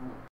Mm.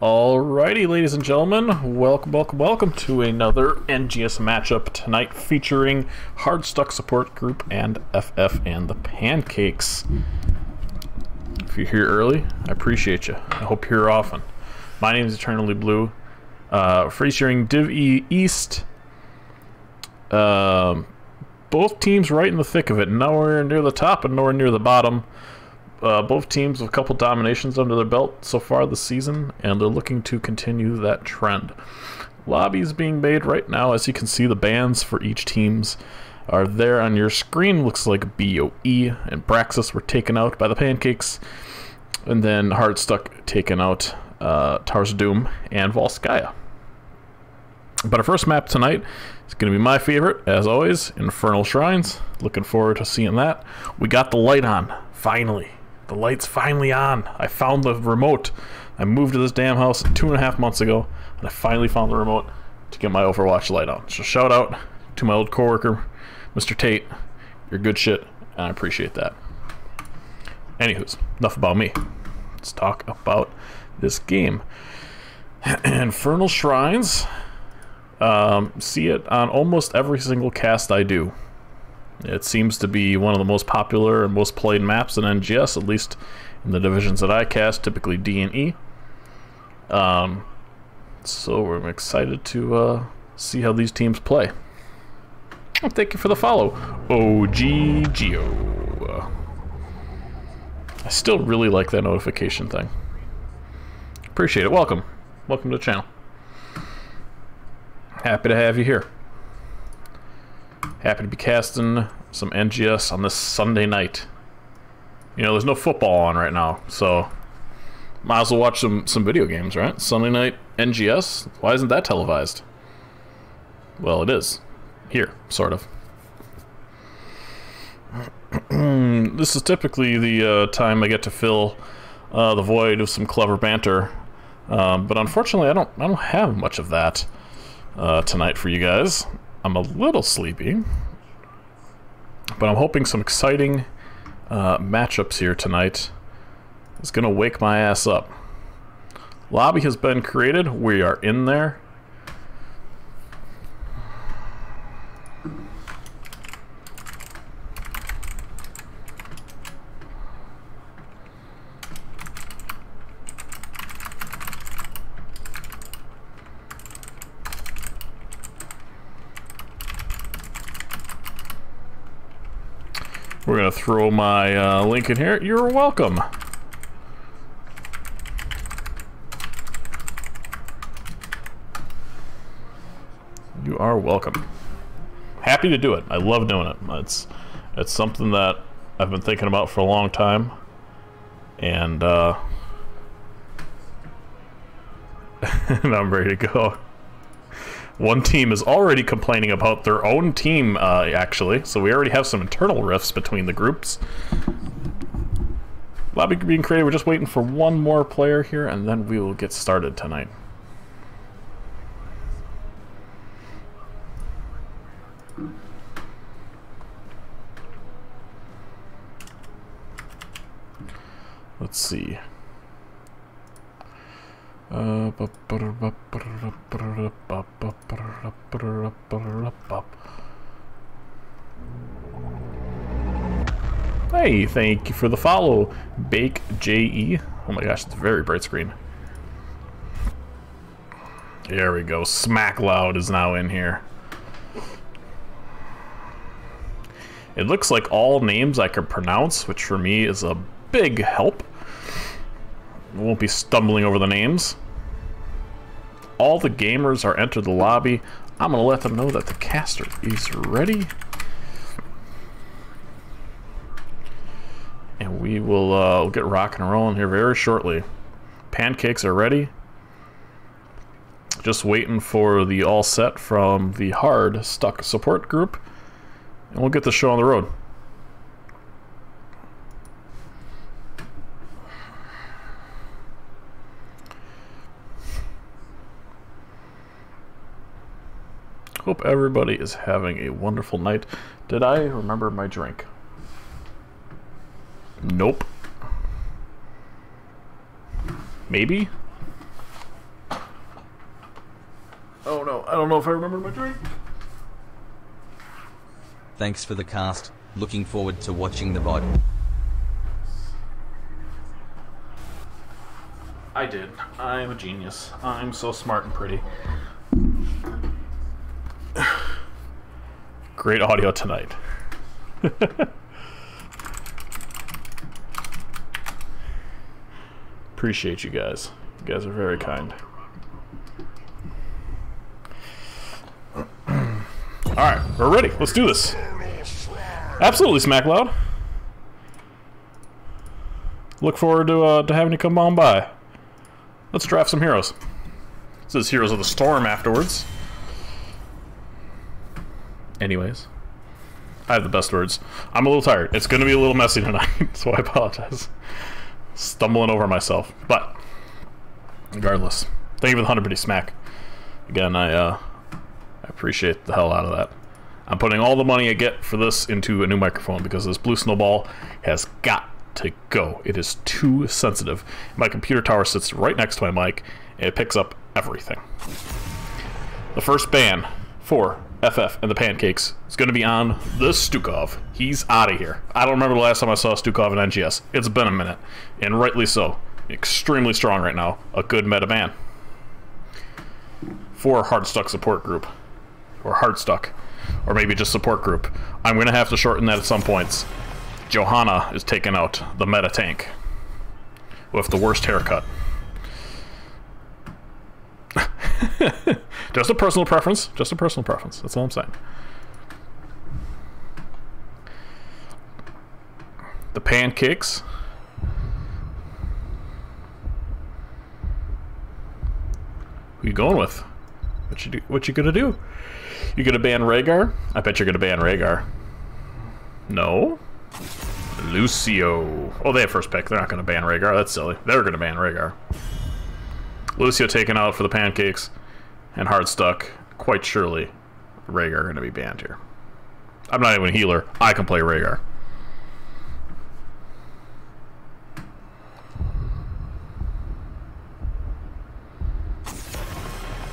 Alrighty, ladies and gentlemen, welcome, welcome, welcome to another NGS matchup tonight featuring Hardstuck Support Group and FF and the Pancakes. If you're here early, I appreciate you. I hope you're here often. My name is Eternally Blue. Uh, featuring Div E East. Um, both teams right in the thick of it. Nowhere near the top and nowhere near the bottom. Uh, both teams with a couple dominations under their belt so far this season, and they're looking to continue that trend. Lobbies being made right now, as you can see, the bans for each teams are there on your screen. Looks like BOE and Braxis were taken out by the Pancakes, and then Hardstuck taken out uh, of Doom and Volskaya. But our first map tonight is going to be my favorite, as always, Infernal Shrines. Looking forward to seeing that. We got the light on, finally. The light's finally on. I found the remote. I moved to this damn house two and a half months ago, and I finally found the remote to get my Overwatch light on. So shout out to my old coworker, Mr. Tate. You're good shit, and I appreciate that. Anywho's, enough about me. Let's talk about this game. Infernal Shrines. Um, see it on almost every single cast I do. It seems to be one of the most popular and most played maps in NGS, at least in the divisions that I cast, typically D and E. Um, so I'm excited to uh, see how these teams play. thank you for the follow, OG Geo. I still really like that notification thing. Appreciate it. Welcome. Welcome to the channel. Happy to have you here. Happy to be casting some NGS on this Sunday night. You know, there's no football on right now, so might as well watch some, some video games, right? Sunday night NGS? Why isn't that televised? Well, it is. Here, sort of. this is typically the uh, time I get to fill uh, the void of some clever banter, um, but unfortunately, I don't I don't have much of that uh, tonight for you guys. I'm a little sleepy, but I'm hoping some exciting uh, matchups here tonight is going to wake my ass up. Lobby has been created. We are in there. We're to throw my uh, link in here. You're welcome. You are welcome. Happy to do it. I love doing it. It's it's something that I've been thinking about for a long time, and uh, and I'm ready to go. One team is already complaining about their own team, uh, actually, so we already have some internal rifts between the groups. Lobby being created, we're just waiting for one more player here, and then we will get started tonight. Let's see. Hey, thank you for the follow, Bake JE. Oh my gosh, it's a very bright screen. There we go. Smack Loud is now in here. It looks like all names I can pronounce, which for me is a big help. Won't be stumbling over the names. All the gamers are entered the lobby. I'm going to let them know that the caster is ready. And we will uh, get rocking and rolling here very shortly. Pancakes are ready. Just waiting for the all set from the hard stuck support group. And we'll get the show on the road. Hope everybody is having a wonderful night. Did I remember my drink? Nope. Maybe? Oh no, I don't know if I remember my drink. Thanks for the cast. Looking forward to watching the VOD. I did. I'm a genius. I'm so smart and pretty. Great audio tonight. Appreciate you guys. You guys are very kind. Alright, we're ready. Let's do this. Absolutely, Smack Loud. Look forward to, uh, to having you come on by. Let's draft some heroes. This is Heroes of the Storm afterwards. Anyways. I have the best words. I'm a little tired. It's going to be a little messy tonight, so I apologize. Stumbling over myself. But, regardless. Thank you for the 100 bitty smack. Again, I, uh, I appreciate the hell out of that. I'm putting all the money I get for this into a new microphone because this blue snowball has got to go. It is too sensitive. My computer tower sits right next to my mic, and it picks up everything. The first ban for FF and the Pancakes is going to be on the Stukov. He's out of here. I don't remember the last time I saw Stukov in NGS. It's been a minute, and rightly so. Extremely strong right now. A good meta ban. For Hardstuck support group. Or Hardstuck. Or maybe just support group. I'm going to have to shorten that at some points. Johanna is taking out the meta tank with the worst haircut. just a personal preference. Just a personal preference. That's all I'm saying. The pancakes. Who you going with? What you do? What you gonna do? You gonna ban Rehgar? I bet you're gonna ban Rehgar. No. Lucio. Oh, they have first pick. They're not gonna ban Rehgar. That's silly. They're gonna ban Rehgar. Lucio taken out for the pancakes, and hard stuck. Quite surely, Rehgar gonna be banned here. I'm not even a healer. I can play Rehgar.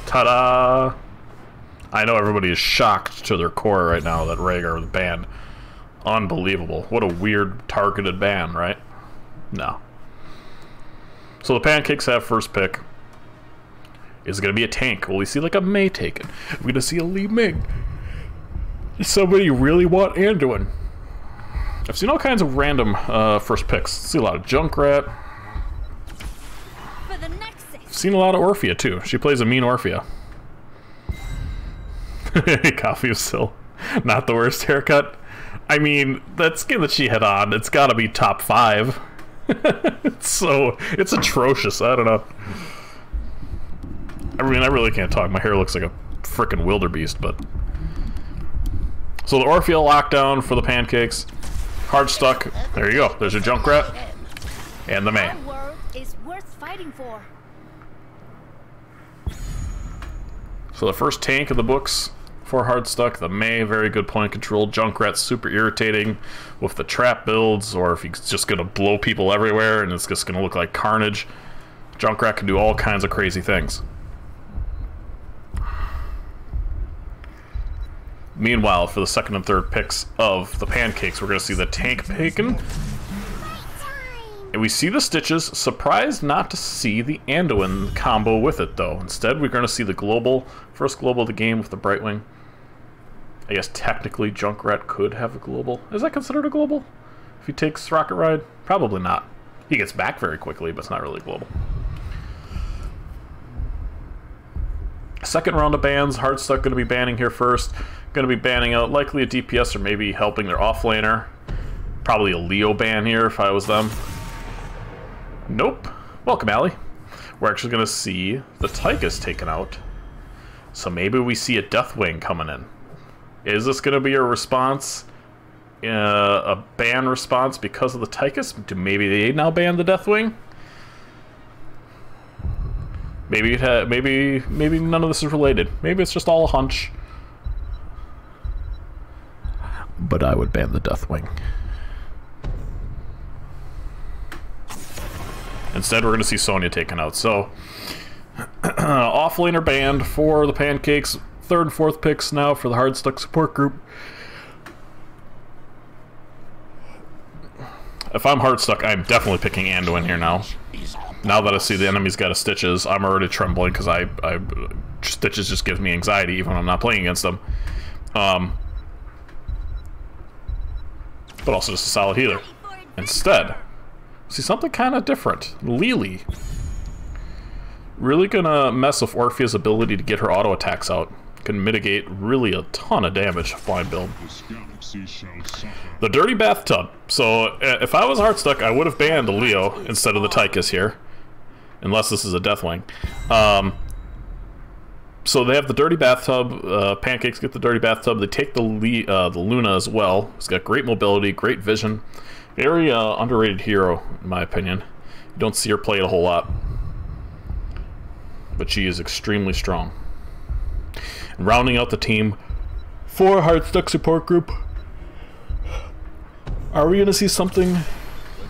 Ta-da! I know everybody is shocked to their core right now that Rehgar was banned. Unbelievable. What a weird targeted ban, right? No. So the Pancakes have first pick. Is it going to be a tank? Will we see like a Mei taken? We're going to see a Li Ming. Does somebody really want Anduin? I've seen all kinds of random uh, first picks. See a lot of Junkrat. I've seen a lot of Orphea too. She plays a mean Orphea. Coffee is still not the worst haircut. I mean, that skin that she had on, it's got to be top five. it's so it's atrocious. I don't know. I mean, I really can't talk. My hair looks like a freaking wildebeest, but. So the Orphea lockdown for the pancakes. Hard stuck. There you go. There's your Junkrat. And the Mei. is worth fighting for. So the first tank of the books for hard stuck. The Mei, very good point control. Junkrat's super irritating with the trap builds, or if he's just going to blow people everywhere and it's just going to look like carnage. Junkrat can do all kinds of crazy things. Meanwhile, for the second and third picks of the pancakes, we're going to see the tank bacon. And we see the Stitches, surprised not to see the Anduin combo with it, though. Instead, we're going to see the global, first global of the game with the Brightwing. I guess technically Junkrat could have a global. Is that considered a global? If he takes Rocket Ride? Probably not. He gets back very quickly, but it's not really global. Second round of bans. Hardstuck going to be banning here first. Going to be banning out likely a DPS or maybe helping their offlaner. Probably a Leo ban here if I was them. Nope. Welcome, Allie. We're actually going to see the Tychus taken out. So maybe we see a Deathwing coming in. Is this going to be a response, uh, a ban response because of the Tychus? Do maybe they now ban the Deathwing? Maybe it maybe maybe none of this is related. Maybe it's just all a hunch. But I would ban the Deathwing. Instead, we're going to see Sonya taken out. So, Off laner banned for the Pancakes. Third and fourth picks now for the Hard Stuck support group. If I'm hard stuck, I'm definitely picking Anduin here now. Now that I see the enemy's got a Stitches, I'm already trembling because I, I Stitches just gives me anxiety even when I'm not playing against them. Um, but also just a solid healer. Instead, see something kind of different. Lili. Really gonna mess with Orphea's ability to get her auto attacks out. Can mitigate really a ton of damage blind build. The Dirty Bathtub. So, uh, if I was hard stuck, I would have banned Leo instead of the Tychus here. Unless this is a Deathwing. Um, so they have the Dirty Bathtub. Uh, Pancakes get the Dirty Bathtub. They take the Le uh, the Luna as well. It's got great mobility, great vision. Very uh, underrated hero, in my opinion. You don't see her played a whole lot. But she is extremely strong. And rounding out the team for Hard Stuck Support Group, are we going to see something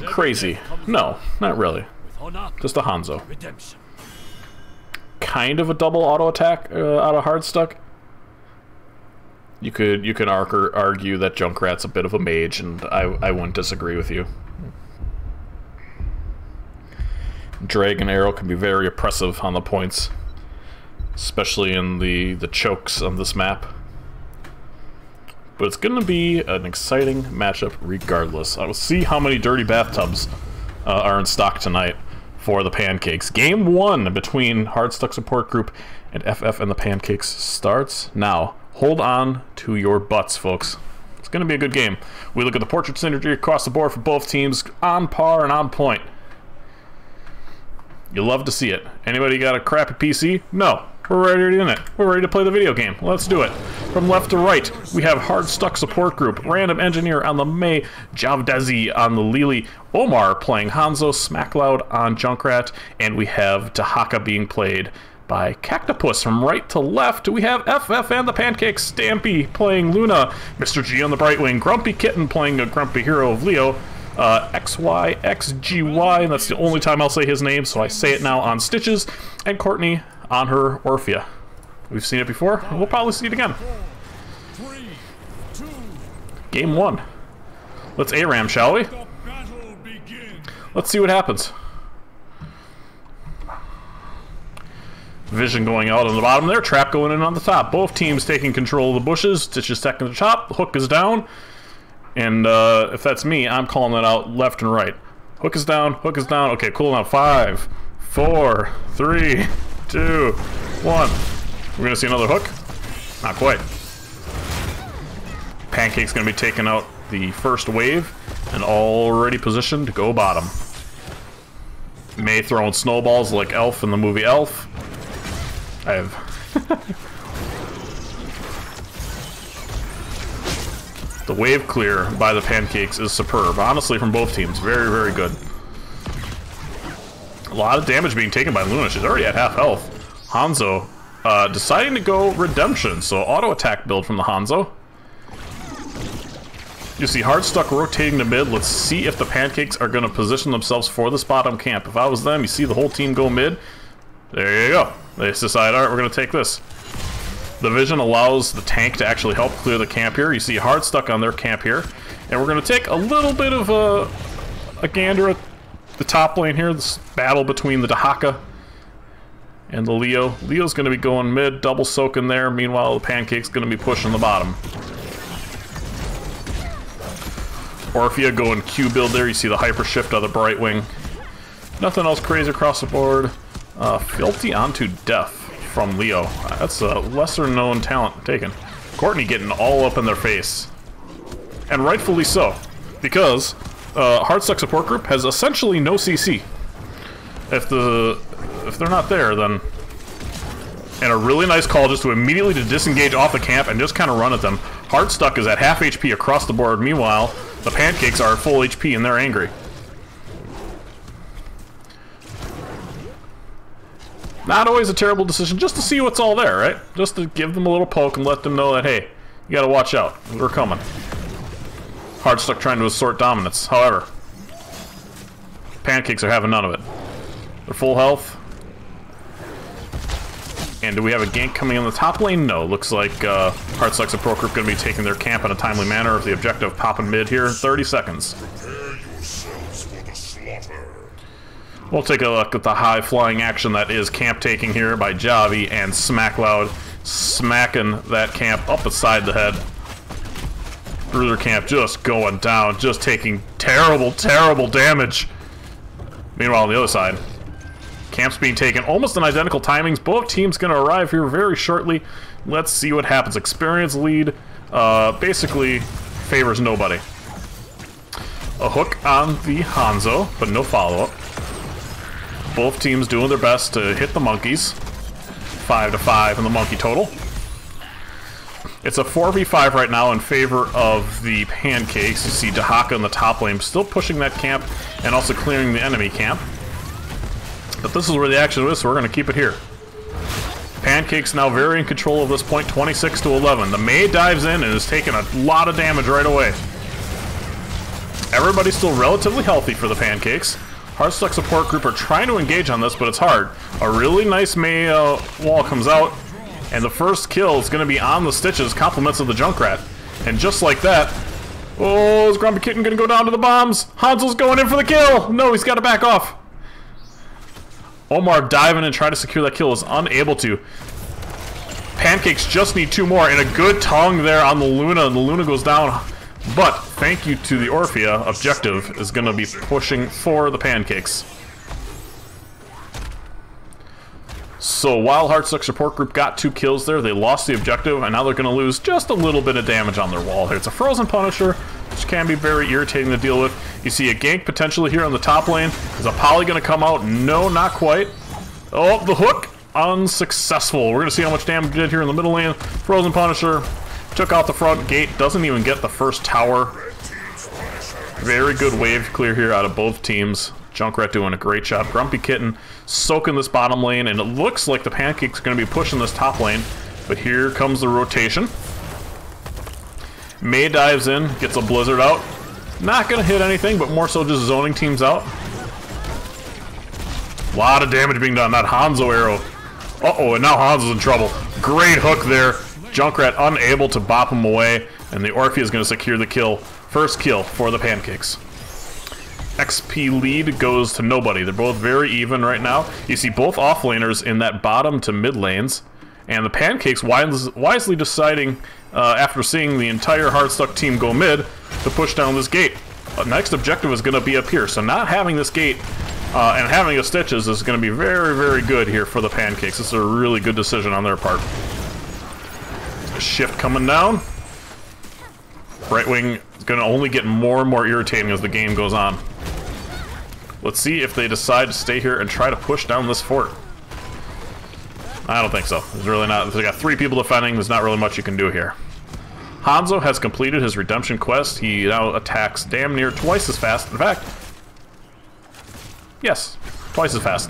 crazy? No, not really. Just a Hanzo. Kind of a double auto attack uh, out of Hardstuck. You could you could argue that Junkrat's a bit of a mage, and I I wouldn't disagree with you. Dragon Arrow can be very oppressive on the points, especially in the the chokes on this map. But it's going to be an exciting matchup regardless. I will see how many dirty bathtubs uh, are in stock tonight for the Pancakes. Game one between Hardstuck Support Group and FF and the Pancakes starts now. Hold on to your butts, folks. It's going to be a good game. We look at the portrait synergy across the board for both teams, on par and on point. You love to see it. Anybody got a crappy PC? No. We're ready in it. We're ready to play the video game. Let's do it. From left to right, we have Hard Stuck Support Group, Random Engineer on the Mei, Javdezi on the Lili, Omar playing Hanzo, Smackloud on Junkrat, and we have Dehaka being played by Cactopus. From right to left, we have FF and the Pancake Stampy playing Luna, Mr. G on the Brightwing, Grumpy Kitten playing a Grumpy Hero of Leo, uh, XYXGY, and that's the only time I'll say his name, so I say it now on Stitches, and Courtney on her Orphea. We've seen it before, and we'll probably see it again. Game one. Let's ARAM, shall we? Let's see what happens. Vision going out on the bottom there, trap going in on the top. Both teams taking control of the bushes. Stitch is second to top, hook is down. And uh, if that's me, I'm calling that out left and right. Hook is down, hook is down. Okay, cool now. Five, four, three, two, one. We're gonna see another hook? Not quite. Pancake's gonna be taking out the first wave and already positioned to go bottom. May throwing snowballs like Elf in the movie Elf. I have... the wave clear by the Pancakes is superb. Honestly, from both teams. Very, very good. A lot of damage being taken by Luna. She's already at half health. Hanzo uh, deciding to go Redemption, so auto attack build from the Hanzo. You see hard stuck rotating to mid. Let's see if the Pancakes are going to position themselves for this bottom camp. If I was them, you see the whole team go mid. There you go. They decide, all right, we're going to take this. The vision allows the tank to actually help clear the camp here. You see hard stuck on their camp here. And we're going to take a little bit of a, a gander at the top lane here, this battle between the Dehaka and the Leo. Leo's going to be going mid, double soaking there. Meanwhile, the Pancake's going to be pushing the bottom. Orphea going Q build there. You see the hyper shift of the Brightwing. Nothing else crazy across the board. Uh, Fealty Unto Death from Leo. That's a lesser known talent taken. Courtney getting all up in their face. And rightfully so. Because uh, Hardstuck support group has essentially no CC. If the if they're not there, then and a really nice call just to immediately to disengage off the camp and just kind of run at them. Hardstuck is at half HP across the board. Meanwhile, the pancakes are at full HP and they're angry. Not always a terrible decision, just to see what's all there, right? Just to give them a little poke and let them know that, hey, you gotta watch out. We're coming. Hardstuck trying to assort dominance. However, Pancakes are having none of it. They're full health. And do we have a gank coming in the top lane? No. Looks like uh, Hardstuck Support Group going to be taking their camp in a timely manner with the objective popping mid here in 30 seconds. We'll take a look at the high-flying action that is camp taking here by Javi and Smackloud smacking that camp up beside the head. Bruiser camp just going down, just taking terrible, terrible damage. Meanwhile, on the other side, camp's being taken almost in identical timings. Both teams going to arrive here very shortly. Let's see what happens. Experience lead uh, basically favors nobody. A hook on the Hanzo, but no follow-up. Both teams doing their best to hit the monkeys. 5 to 5 in the monkey total. It's a 4v5 right now in favor of the pancakes. You see Dehaka in the top lane still pushing that camp and also clearing the enemy camp. But this is where the action is, so we're going to keep it here. Pancakes now very in control of this point, 26 to 11. The Mei dives in and is taking a lot of damage right away. Everybody's still relatively healthy for the Pancakes. Hardstuck support group are trying to engage on this, but it's hard. A really nice Mei uh, wall comes out, and the first kill is going to be on the Stitches, compliments of the Junkrat. And just like that, oh, is Grumpy Kitten going to go down to the bombs? Hanzo's going in for the kill! No, he's got to back off. Omar diving and trying to secure that kill is unable to. Pancakes just need two more, and a good tongue there on the Luna, and the Luna goes down. But thank you to the Orphea, objective is going to be pushing for the pancakes. So while Hardstuck support group got two kills there, they lost the objective, and now they're going to lose just a little bit of damage on their wall here. It's a Frozen Punisher, which can be very irritating to deal with. You see a gank potentially here on the top lane. Is a Poly going to come out? No, not quite. Oh, the hook! Unsuccessful. We're going to see how much damage did here in the middle lane. Frozen Punisher Took out the front gate, doesn't even get the first tower. Very good wave clear here out of both teams. Junkrat doing a great job. Grumpy Kitten soaking this bottom lane, and it looks like the Pancake's are going to be pushing this top lane. But here comes the rotation. Mei dives in, gets a Blizzard out. Not going to hit anything, but more so just zoning teams out. A lot of damage being done. That Hanzo arrow. Uh-oh, and now Hanzo's in trouble. Great hook there. Junkrat unable to bop him away, and the Orphea is going to secure the kill. First kill for the Pancakes. XP lead goes to nobody. They're both very even right now. You see both offlaners in that bottom to mid lanes, and the Pancakes wise, wisely deciding, uh, after seeing the entire Hardstuck team go mid, to push down this gate. Uh, next objective is going to be up here, so not having this gate uh, and having a Stitches is going to be very, very good here for the Pancakes. This is a really good decision on their part. Shift coming down. Brightwing is going to only get more and more irritating as the game goes on. Let's see if they decide to stay here and try to push down this fort. I don't think so. There's really not. They got three people defending. There's not really much you can do here. Hanzo has completed his redemption quest. He now attacks damn near twice as fast. In fact, yes, twice as fast.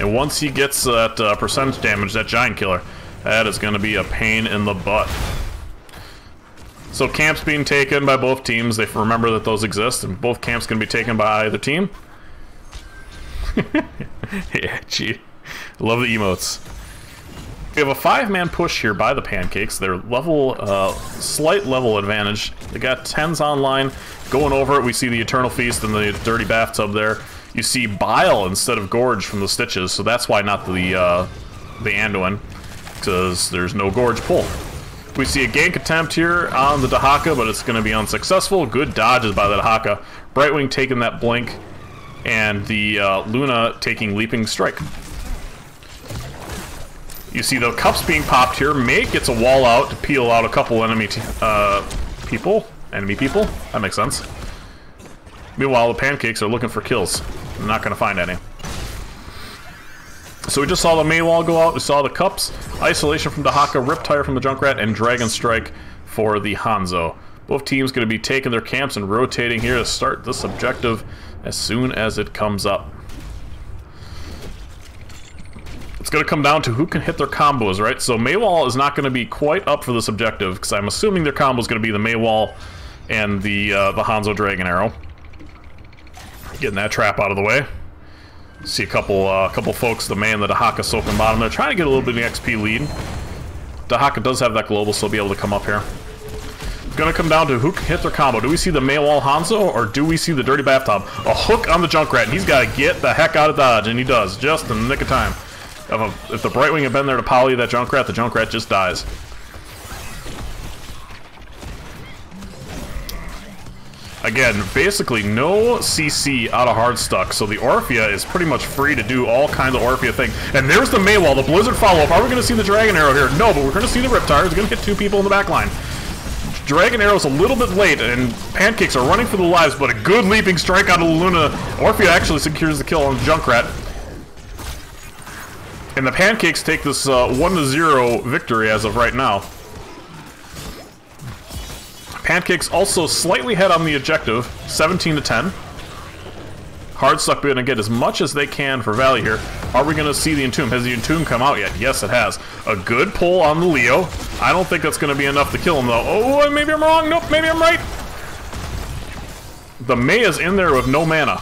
And once he gets that uh, percentage damage, that Giant Killer, that is going to be a pain in the butt. So camps being taken by both teams. They remember that those exist, and both camps can be taken by either team. yeah, gee. Love the emotes. We have a five-man push here by the Pancakes. They're level, uh, slight level advantage. They got 10s online. Going over it, we see the Eternal Feast and the Dirty Bathtub there you see Bile instead of Gorge from the Stitches, so that's why not the uh, the Anduin, because there's no Gorge pull. We see a gank attempt here on the Dehaka, but it's going to be unsuccessful. Good dodges by the Dehaka. Brightwing taking that blink, and the uh, Luna taking Leaping Strike. You see the cups being popped here. Mei gets a wall out to peel out a couple enemy uh, people. Enemy people? That makes sense. Meanwhile, the pancakes are looking for kills. I'm not going to find any. So we just saw the Mei wall go out, we saw the cups, isolation from Dehaka, Riptire from the Junkrat, and Dragon Strike for the Hanzo. Both teams going to be taking their camps and rotating here to start this objective as soon as it comes up. It's going to come down to who can hit their combos, right? So Meiwall is not going to be quite up for this objective, because I'm assuming their combo is going to be the Meiwall and the, uh, the Hanzo Dragon Arrow. Getting that trap out of the way. See a couple uh, couple folks, the man, the Dehaka soaking bottom. They're trying to get a little bit of XP lead. Dehaka does have that global, so he'll be able to come up here. It's gonna come down to who can hit their combo. Do we see the Meiwall Hanzo, or do we see the Dirty Bathtub? A hook on the Junkrat, and he's gotta get the heck out of dodge, and he does, just in the nick of time. If, a, if the Brightwing had been there to poly that Junkrat, the Junkrat just dies. Again, basically no CC out of Hardstuck, so the Orphea is pretty much free to do all kinds of Orphea things. And there's the Meiwall, the Blizzard follow-up. Are we going to see the Dragon Arrow here? No, but we're going to see the Riptire. It's going to hit two people in the back line. Dragon Arrow's a little bit late, and Pancakes are running for the lives, but a good leaping strike out of Luna. Orphea actually secures the kill on Junkrat. And the Pancakes take this 1-0 uh, victory as of right now. Pancakes also slightly ahead on the objective, 17 to 10. Hardstuck going to get as much as they can for value here. Are we going to see the Entomb? Has the Entomb come out yet? Yes, it has. A good pull on the Leo. I don't think that's going to be enough to kill him, though. Oh, maybe I'm wrong. Nope, maybe I'm right. The Mei is in there with no mana,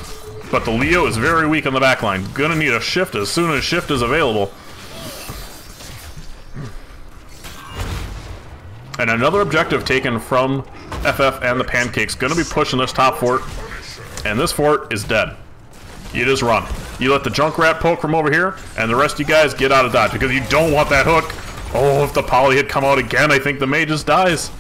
but the Leo is very weak on the backline. Gonna need a shift as soon as shift is available. And another objective taken from FF and the Pancakes. Gonna be pushing this top fort. And this fort is dead. You just run. You let the Junkrat poke from over here, and the rest of you guys get out of dodge, because you don't want that hook. Oh, if the poly had come out again, I think the mage just dies.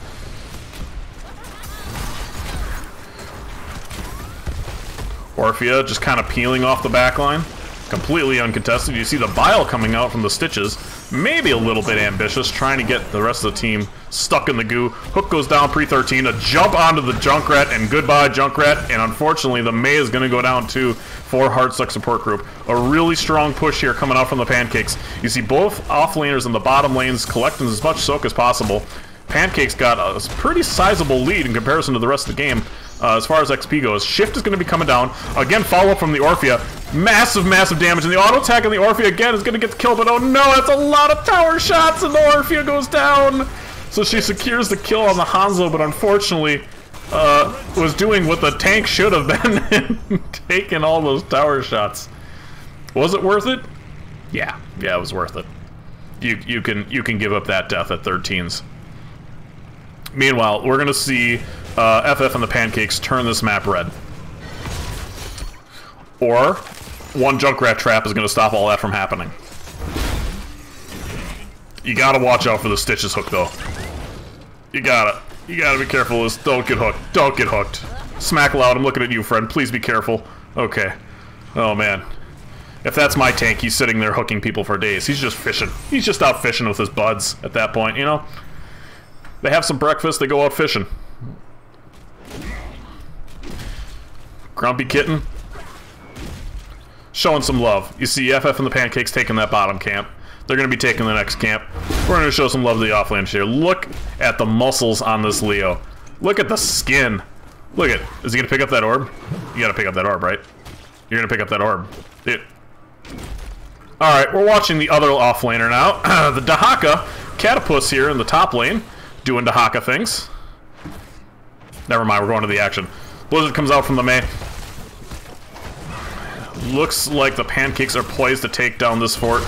Orphea just kind of peeling off the back line. Completely uncontested. You see the bile coming out from the stitches maybe a little bit ambitious, trying to get the rest of the team stuck in the goo. Hook goes down pre-13, a jump onto the Junkrat, and goodbye Junkrat, and unfortunately the Mei is going to go down too for Hardstuck support group. A really strong push here coming out from the Pancakes. You see both offlaners in the bottom lanes collecting as much soak as possible. Pancakes got a pretty sizable lead in comparison to the rest of the game uh, as far as XP goes. Shift is going to be coming down. Again, follow-up from the Orphea. Massive, massive damage, and the auto attack on the Orphea again is going to get the kill, but oh no, that's a lot of tower shots, and the Orphea goes down! So she secures the kill on the Hanzo, but unfortunately uh, was doing what the tank should have been taking all those tower shots. Was it worth it? Yeah, yeah, it was worth it. You you can you can give up that death at 13s. Meanwhile, we're gonna see uh, FF and the Pancakes turn this map red. Or, one Junkrat trap is going to stop all that from happening. You gotta watch out for the Stitches hook, though. You gotta. You gotta be careful. This don't get hooked. Don't get hooked. Smack loud. I'm looking at you, friend. Please be careful. Okay. Oh, man. If that's my tank, he's sitting there hooking people for days. He's just fishing. He's just out fishing with his buds at that point, you know? They have some breakfast, they go out fishing. Grumpy Kitten. Showing some love. You see FF and the Pancakes taking that bottom camp. They're going to be taking the next camp. We're going to show some love to the offlane here. Look at the muscles on this Leo. Look at the skin. Look at Is he going to pick up that orb? You got to pick up that orb, right? You're going to pick up that orb. Dude. Alright, we're watching the other offlaner now. the Dehaka. Catapus here in the top lane. Doing Dehaka things. Never mind, we're going to the action. Blizzard comes out from the main. Looks like the Pancakes are poised to take down this fort.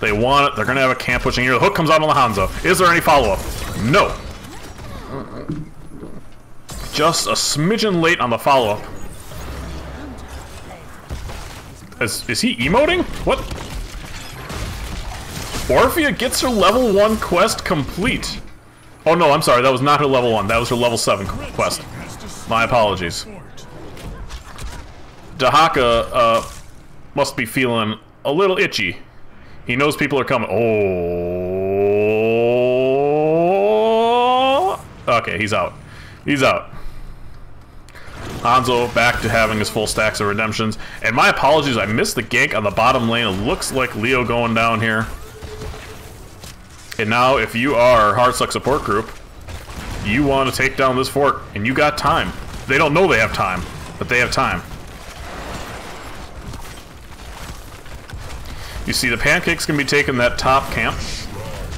They want it. They're going to have a camp pushing here. The hook comes out on the Hanzo. Is there any follow-up? No. Just a smidgen late on the follow-up. Is, is he emoting? What? Orphea gets her level 1 quest complete. Oh no, I'm sorry, that was not her level 1. That was her level 7 quest. My apologies. Dehaka uh, must be feeling a little itchy. He knows people are coming. Oh. Okay, he's out. He's out. Hanzo back to having his full stacks of redemptions. And my apologies, I missed the gank on the bottom lane. It looks like Leo going down here. And now, if you are Hardstuck support group, you want to take down this fort, and you got time. They don't know they have time, but they have time. You see, the Pancakes can be taking that top camp.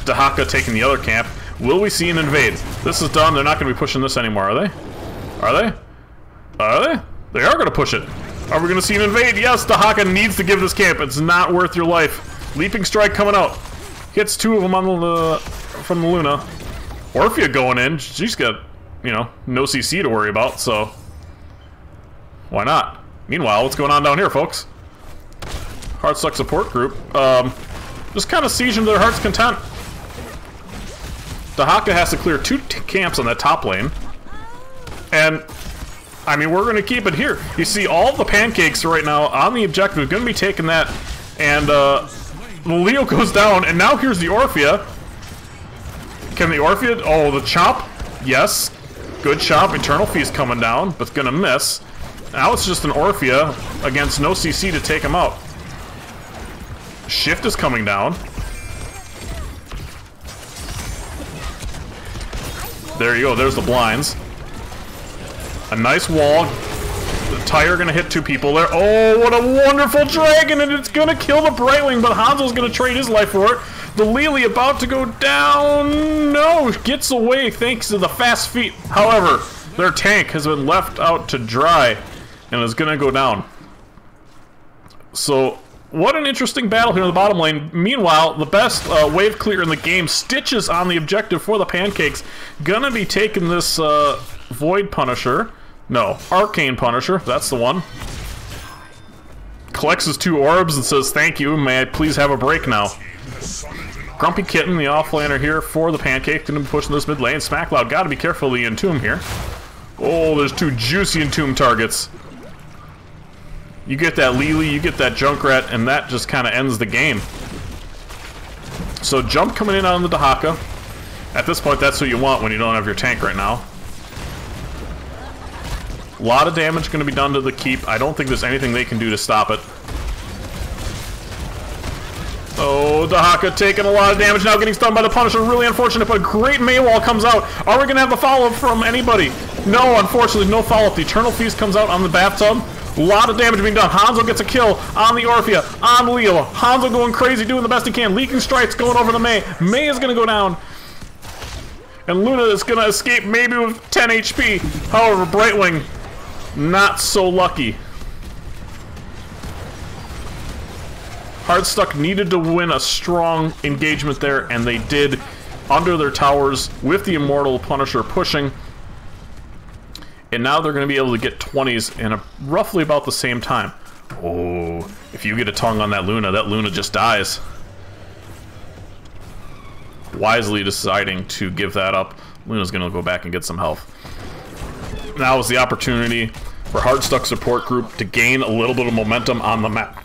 Dehaka taking the other camp. Will we see an invade? This is done. They're not going to be pushing this anymore, are they? Are they? Are they? They are going to push it. Are we gonna see an invade? Yes, Dehaka needs to give this camp. It's not worth your life. Leaping strike coming out. Hits two of them on the from the Luna. Orphea going in. She's got, you know, no CC to worry about, so why not? Meanwhile, what's going on down here, folks? Hardstuck support group. Um, just kind of sieging their heart's content. Dehaka has to clear two camps on that top lane. And, I mean, we're going to keep it here. You see, all the pancakes right now on the objective are going to be taking that. And, uh, Leo goes down, and now here's the Orphea. Can the Orphea... Oh, the chop? Yes. Good chop. Eternal Feast coming down, but gonna miss. Now it's just an Orphea against no CC to take him out. Shift is coming down. There you go, there's the blinds. A nice wall. The tire gonna hit two people there. Oh, what a wonderful dragon, and it's gonna kill the Brightwing, but Hanzo's gonna trade his life for it. The Lily about to go down. No, gets away thanks to the fast feet. However, their tank has been left out to dry and is gonna go down. So, what an interesting battle here in the bottom lane. Meanwhile, the best uh, wave clear in the game, Stitches on the objective for the Pancakes, gonna be taking this uh, Void Punisher. No, Arcane Punisher, that's the one. Collects his two orbs and says, thank you, may I please have a break now. Grumpy Kitten, the offlaner here for the Pancake, gonna be pushing this mid lane. Smackloud, gotta be careful of the Entomb here. Oh, there's two juicy Entomb targets. You get that Lily, you get that Junkrat, and that just kind of ends the game. So Jump coming in on the Dehaka. At this point, that's what you want when you don't have your tank right now. A lot of damage going to be done to the keep. I don't think there's anything they can do to stop it. Oh, Dehaka taking a lot of damage now, getting stunned by the Punisher. Really unfortunate, but a great Meiwall comes out. Are we going to have the follow-up from anybody? No, unfortunately, no follow-up. The Eternal Feast comes out on the bathtub. A lot of damage being done. Hanzo gets a kill on the Orphea, on Leo. Hanzo going crazy, doing the best he can. Leaping strikes going over the Mei. Mei is going to go down. And Luna is going to escape maybe with 10 HP. However, Brightwing, not so lucky. Hardstuck needed to win a strong engagement there, and they did under their towers with the Immortal Punisher pushing. And now they're going to be able to get 20s in a, roughly about the same time. Oh, if you get a tongue on that Luna, that Luna just dies. Wisely deciding to give that up, Luna's going to go back and get some health. Now is the opportunity for Hardstuck support group to gain a little bit of momentum on the map.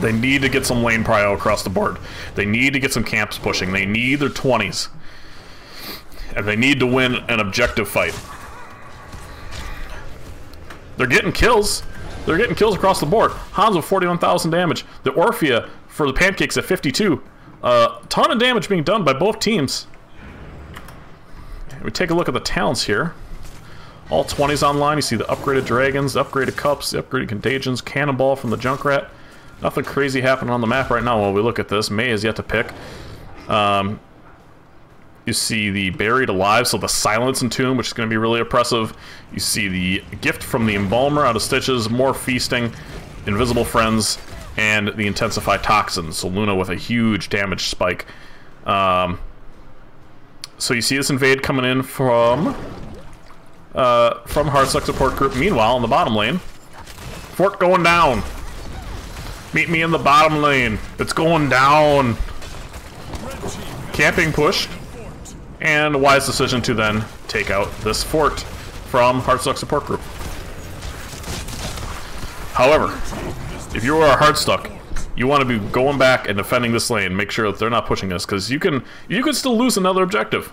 They need to get some lane prio across the board. They need to get some camps pushing. They need their 20s. And they need to win an objective fight. They're getting kills. They're getting kills across the board. Hanzo 41,000 damage. The Orphea for the Pancakes at 52. A uh, ton of damage being done by both teams. We take a look at the talents here. All 20s online. You see the upgraded dragons, the upgraded cups, the upgraded contagions, cannonball from the Junkrat. Nothing crazy happening on the map right now while we look at this. Mei is yet to pick. Um, you see the Buried Alive, so the Silence and Entomb, which is going to be really oppressive. You see the Gift from the Embalmer out of Stitches, more Feasting, Invisible Friends, and the Intensify Toxins. So Luna with a huge damage spike. Um, so you see this invade coming in from uh, from Hardstuck support group. Meanwhile, in the bottom lane, Fort going down. Meet me in the bottom lane. It's going down. Camping pushed. And wise decision to then take out this fort from Hardstuck support group. However, if you are Hardstuck, you want to be going back and defending this lane. Make sure that they're not pushing us, because you can you can still lose another objective.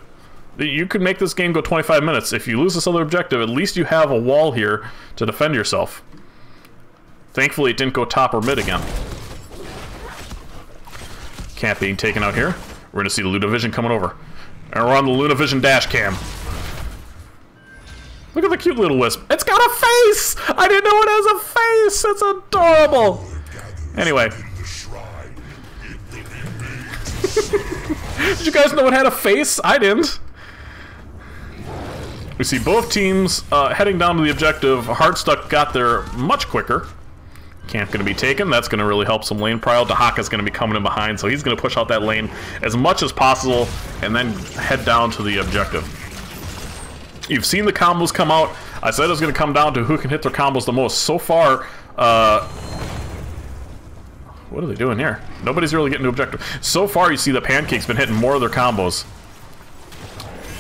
You could make this game go 25 minutes. If you lose this other objective, at least you have a wall here to defend yourself. Thankfully, it didn't go top or mid again. Camp being taken out here. We're going to see the Lunavision coming over. And we're on the Lunavision dash cam. Look at the cute little wisp. It's got a face! I didn't know it has a face! It's adorable! Anyway. Did you guys know it had a face? I didn't. We see both teams uh, heading down to the objective. Hardstuck got there much quicker. Camp going to be taken. That's going to really help some lane prio. Dehaka's going to be coming in behind, so he's going to push out that lane as much as possible and then head down to the objective. You've seen the combos come out. I said it was going to come down to who can hit their combos the most. So far, uh, what are they doing here? Nobody's really getting to objective. So far, you see the Pancake's been hitting more of their combos.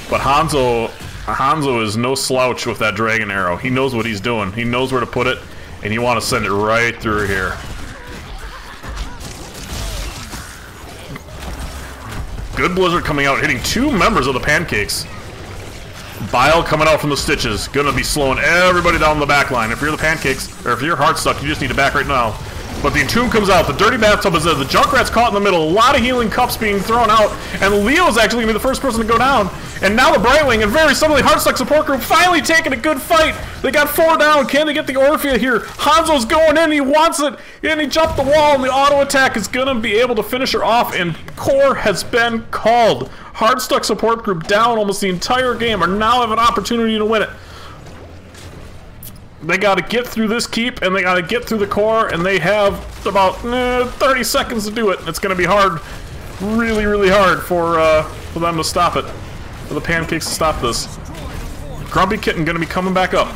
But Hanzo, Hanzo is no slouch with that Dragon Arrow. He knows what he's doing. He knows where to put it, and you want to send it right through here. Good Blizzard coming out, hitting two members of the Pancakes. Bile coming out from the stitches, gonna be slowing everybody down the back line. If you're the Pancakes, or if you're Hardstuck, you just need to back right now. But the Entomb comes out, the Dirty Bathtub is there, the Junkrat's caught in the middle, a lot of healing cups being thrown out, and Leo's actually gonna be the first person to go down. And now the Brightwing, and very suddenly Hardstuck support group finally taking a good fight. They got four down, can they get the Orphea here? Hanzo's going in, he wants it, and he jumped the wall, and the auto attack is gonna be able to finish her off, and Core has been called. Hardstuck support group down almost the entire game, are now have an opportunity to win it. They got to get through this keep, and they got to get through the core, and they have about eh, 30 seconds to do it. It's going to be hard, really, really hard for uh, for them to stop it, for the pancakes to stop this. Grumpy Kitten going to be coming back up.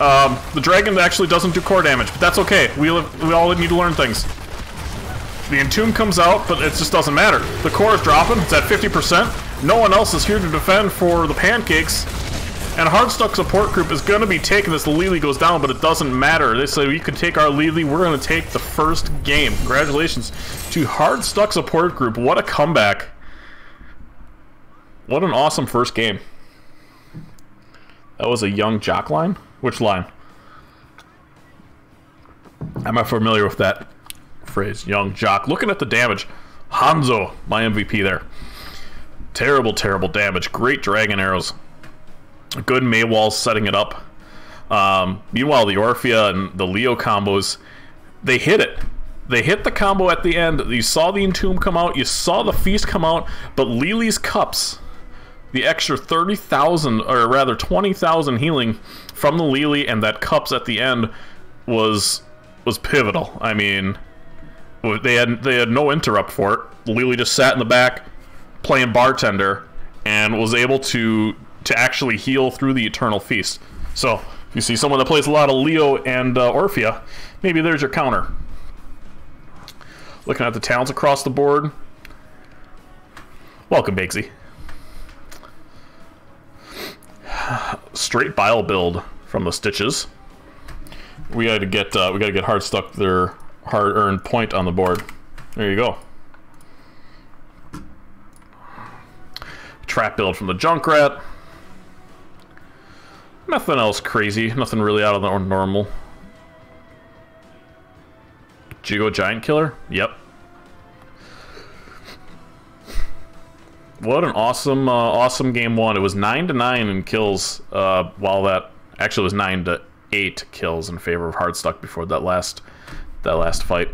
Um, the dragon actually doesn't do core damage, but that's okay. We, we all need to learn things. The Entomb comes out, but it just doesn't matter. The core is dropping, it's at 50%. No one else is here to defend for the pancakes. And Hardstuck support group is going to be taking this. Lily goes down, but it doesn't matter. They say we can take our Lily. We're going to take the first game. Congratulations to Hardstuck support group. What a comeback. What an awesome first game. That was a Yung Joc line? Which line? I'm not familiar with that phrase. Yung Joc. Looking at the damage. Hanzo, my MVP there. Terrible, terrible damage. Great dragon arrows good Meiwall setting it up. Um, meanwhile, the Orphea and the Leo combos, they hit it. They hit the combo at the end. You saw the Entomb come out. You saw the Feast come out. But Lily's Cups, the extra 30,000, or rather 20,000 healing from the Lily and that Cups at the end was was pivotal. I mean, they had they had no interrupt for it. Lily just sat in the back playing bartender and was able to to actually heal through the Eternal Feast. So, if you see someone that plays a lot of Leo and uh, Orphea, maybe there's your counter. Looking at the talents across the board. Welcome, Bigsy. Straight bile build from the stitches. We got to get uh, we got to get hard stuck their hard earned point on the board. There you go. Trap build from the Junkrat. Nothing else crazy. Nothing really out of the normal. Jigo Giant Killer? Yep. What an awesome, uh, awesome game one. It was 9 to 9 in kills, uh, while that actually was 9 to 8 kills in favor of Hardstuck before that last that last fight.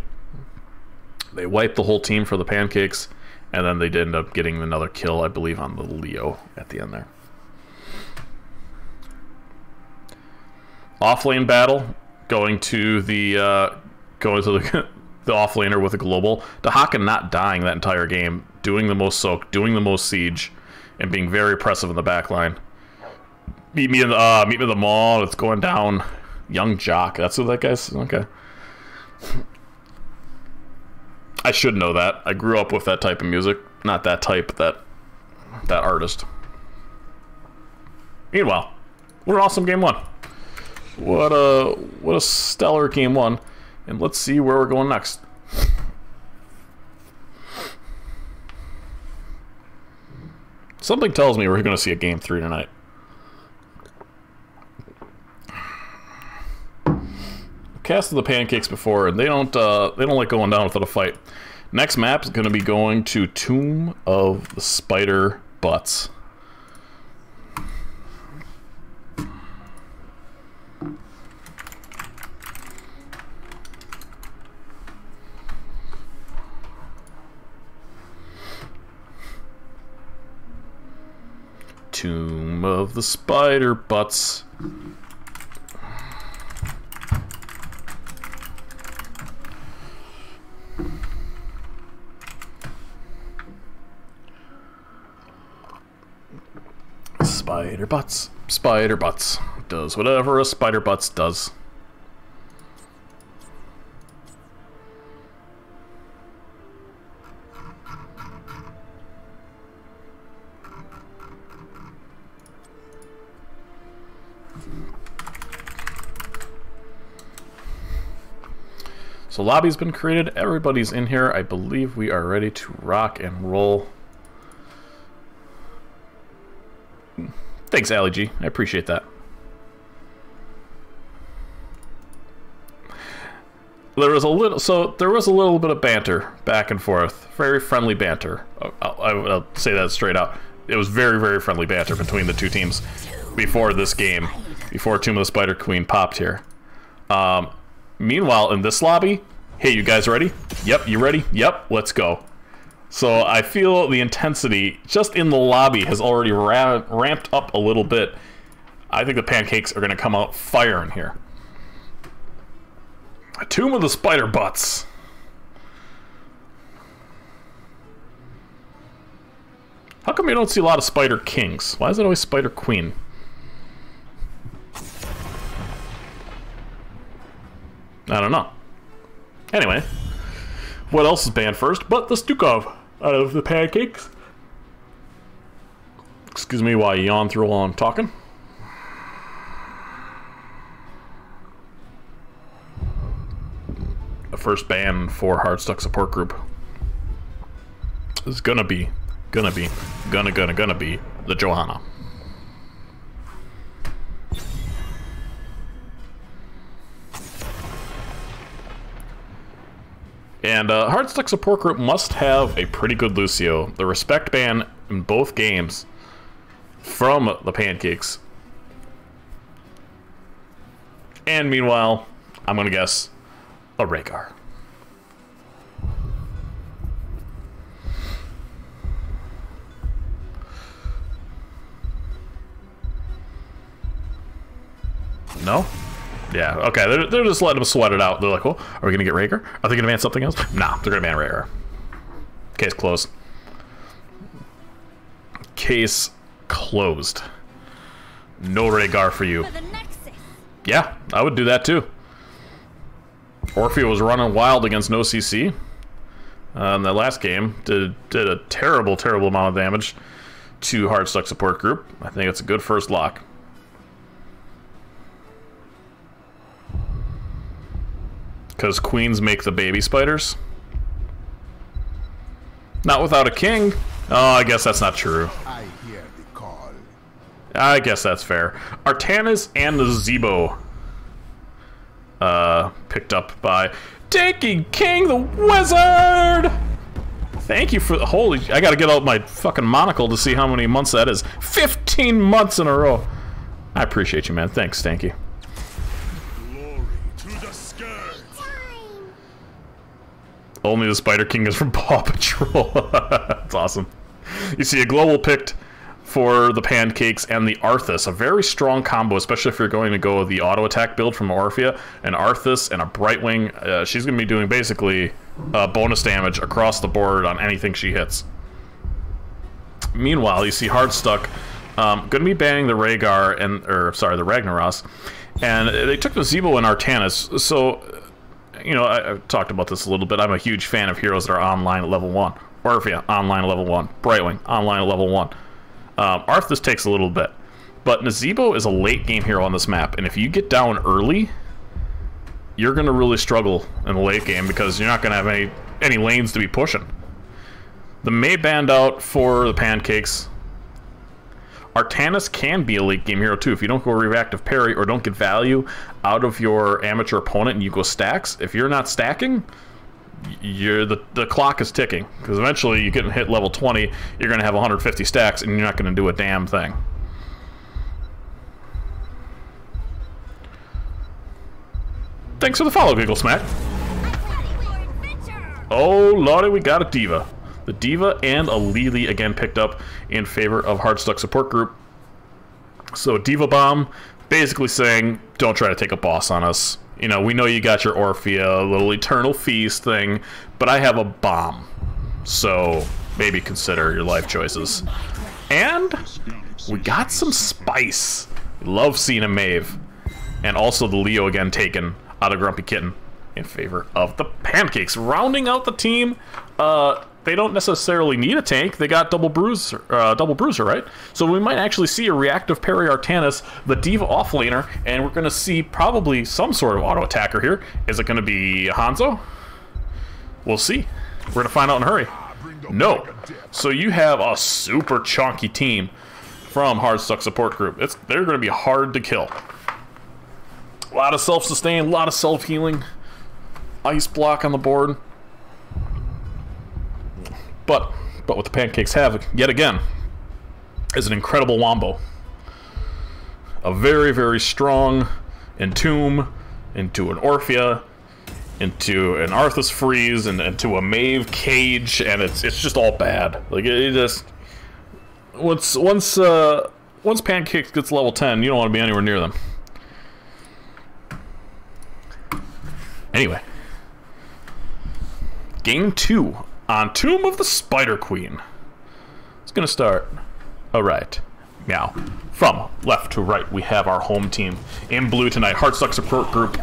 They wiped the whole team for the pancakes, and then they did end up getting another kill, I believe, on the Leo at the end there. Off lane battle, going to the uh, going to the the off laner with a global. Dehaka not dying that entire game, doing the most soak, doing the most siege, and being very impressive in the back line. Meet me in the uh, meet me in the mall. It's going down. Yung Joc. That's who that guy's. Okay. I should know that. I grew up with that type of music. Not that type, that that artist. Meanwhile, we're awesome game one. What a what a stellar game one. And let's see where we're going next. Something tells me we're going to see a game three tonight. Casted the pancakes before, and they don't uh, they don't like going down without a fight. Next map is going to be going to Tomb of the Spider Butts. Tomb of the Spider Butts. Spider Butts. Spider Butts. Does whatever a Spider Butts does. So lobby's been created, everybody's in here. I believe we are ready to rock and roll. Thanks, Ali G. I appreciate that. Was a little, so there was a little bit of banter back and forth, very friendly banter. I'll, I'll, I'll say that straight out. It was very, very friendly banter between the two teams before this game, before Tomb of the Spider Queen popped here. Um, meanwhile, in this lobby, hey, you guys ready? Yep, you ready? Yep, let's go. So I feel the intensity just in the lobby has already ra ramped up a little bit. I think the pancakes are going to come out firing here. A tomb of the spider butts. How come you don't see a lot of spider kings? Why is it always spider queen? I don't know. Anyway, what else is banned first but the Stukov out of the pancakes? Excuse me while I yawn through while I'm talking. First ban for Hardstuck support group is gonna be, gonna be, gonna, gonna, gonna be the Johanna. And uh, Hardstuck support group must have a pretty good Lucio. The respect ban in both games from the Pancakes. And meanwhile, I'm gonna guess a Rehgar. No? Yeah, okay, they're, they're just letting them sweat it out. They're like, well, are we going to get Rehgar? Are they going to ban something else? Nah, they're going to ban Rehgar. Case closed. Case closed. No Rehgar for you. Yeah, I would do that too. Orphea was running wild against no CC. Uh, in that last game, did, did a terrible, terrible amount of damage to Hardstuck support group. I think it's a good first lock. Because queens make the baby spiders? Not without a king. Oh, I guess that's not true. I hear the call. I guess that's fair. Artanis and the Zebo. Uh, picked up by Taking King the Wizard! Thank you for the holy. I gotta get out my fucking monocle to see how many months that is. 15 months in a row. I appreciate you, man. Thanks, Stanky. Only the Spider King is from Paw Patrol. That's awesome. You see a global picked for the Pancakes and the Arthas. A very strong combo, especially if you're going to go the auto attack build from Orphea. An Arthas and a Brightwing. Uh, she's going to be doing basically uh, bonus damage across the board on anything she hits. Meanwhile, you see Hardstuck um, going to be banning the Rehgar and, or sorry, the Ragnaros, and they took the Zebo and Artanis. So you know, I, I've talked about this a little bit. I'm a huge fan of heroes that are online at level 1. Orphea, online at level 1. Brightwing, online at level 1. Um, Arthas takes a little bit. But Nazeebo is a late game hero on this map, and if you get down early, you're going to really struggle in the late game because you're not going to have any, any lanes to be pushing. The Mei band out for the Pancakes. Artanis can be a late game hero too. If you don't go reactive parry or don't get value out of your amateur opponent and you go stacks, if you're not stacking, you're the, the clock is ticking. Because eventually you get hit level 20, you're going to have 150 stacks and you're not going to do a damn thing. Thanks for the follow, Giggle Smack. Oh, lordy, we got a diva The diva and a Lily again picked up in favor of Hardstuck support group. So Diva Bomb basically saying, don't try to take a boss on us. You know, we know you got your Orphea, little Eternal Feast thing, but I have a bomb. So maybe consider your life choices. And we got some spice. Love seeing a Maeve. And also the Leo again taken out of Grumpy Kitten in favor of the Pancakes. Rounding out the team, uh, they don't necessarily need a tank. They got double bruiser, uh, double bruiser, right? So we might actually see a reactive parry Artanis, the Diva offlaner, and we're going to see probably some sort of auto attacker here. Is it going to be Hanzo? We'll see. We're going to find out in a hurry. No. So you have a super chunky team from Hardstuck Support Group. It's they're going to be hard to kill. A lot of self-sustain, a lot of self-healing. Ice block on the board. But, but what the Pancakes have, yet again, is an incredible wombo. A very, very strong Entomb into an Orphea, into an Arthas Freeze, and into a Maeve Cage, and it's it's just all bad. Like, it, it just... Once, once, uh, once Pancakes gets level 10, you don't want to be anywhere near them. Anyway. Game 2 on Tomb of the Spider Queen. It's gonna start. Alright. Now, from left to right, we have our home team. In blue tonight, Hardstuck Support Group.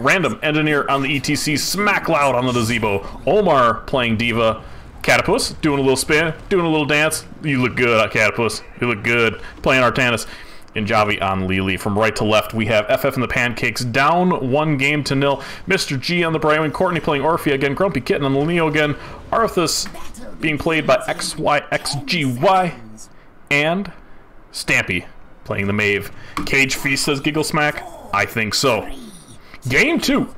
Random Engineer on the ETC, Smack Loud on the Gazebo. Omar playing Diva. Catapus doing a little spin, doing a little dance. You look good, Catapus. You look good. Playing Artanis and Javi on Lili. From right to left, we have FF and the Pancakes down one game to nil. Mr. G on the Brightwing, Courtney playing Orphea again, Grumpy Kitten on the Leo again, Arthas being played by XYXGY, and Stampy playing the Maeve. Cage Feast says Giggle Smack. I think so. Game two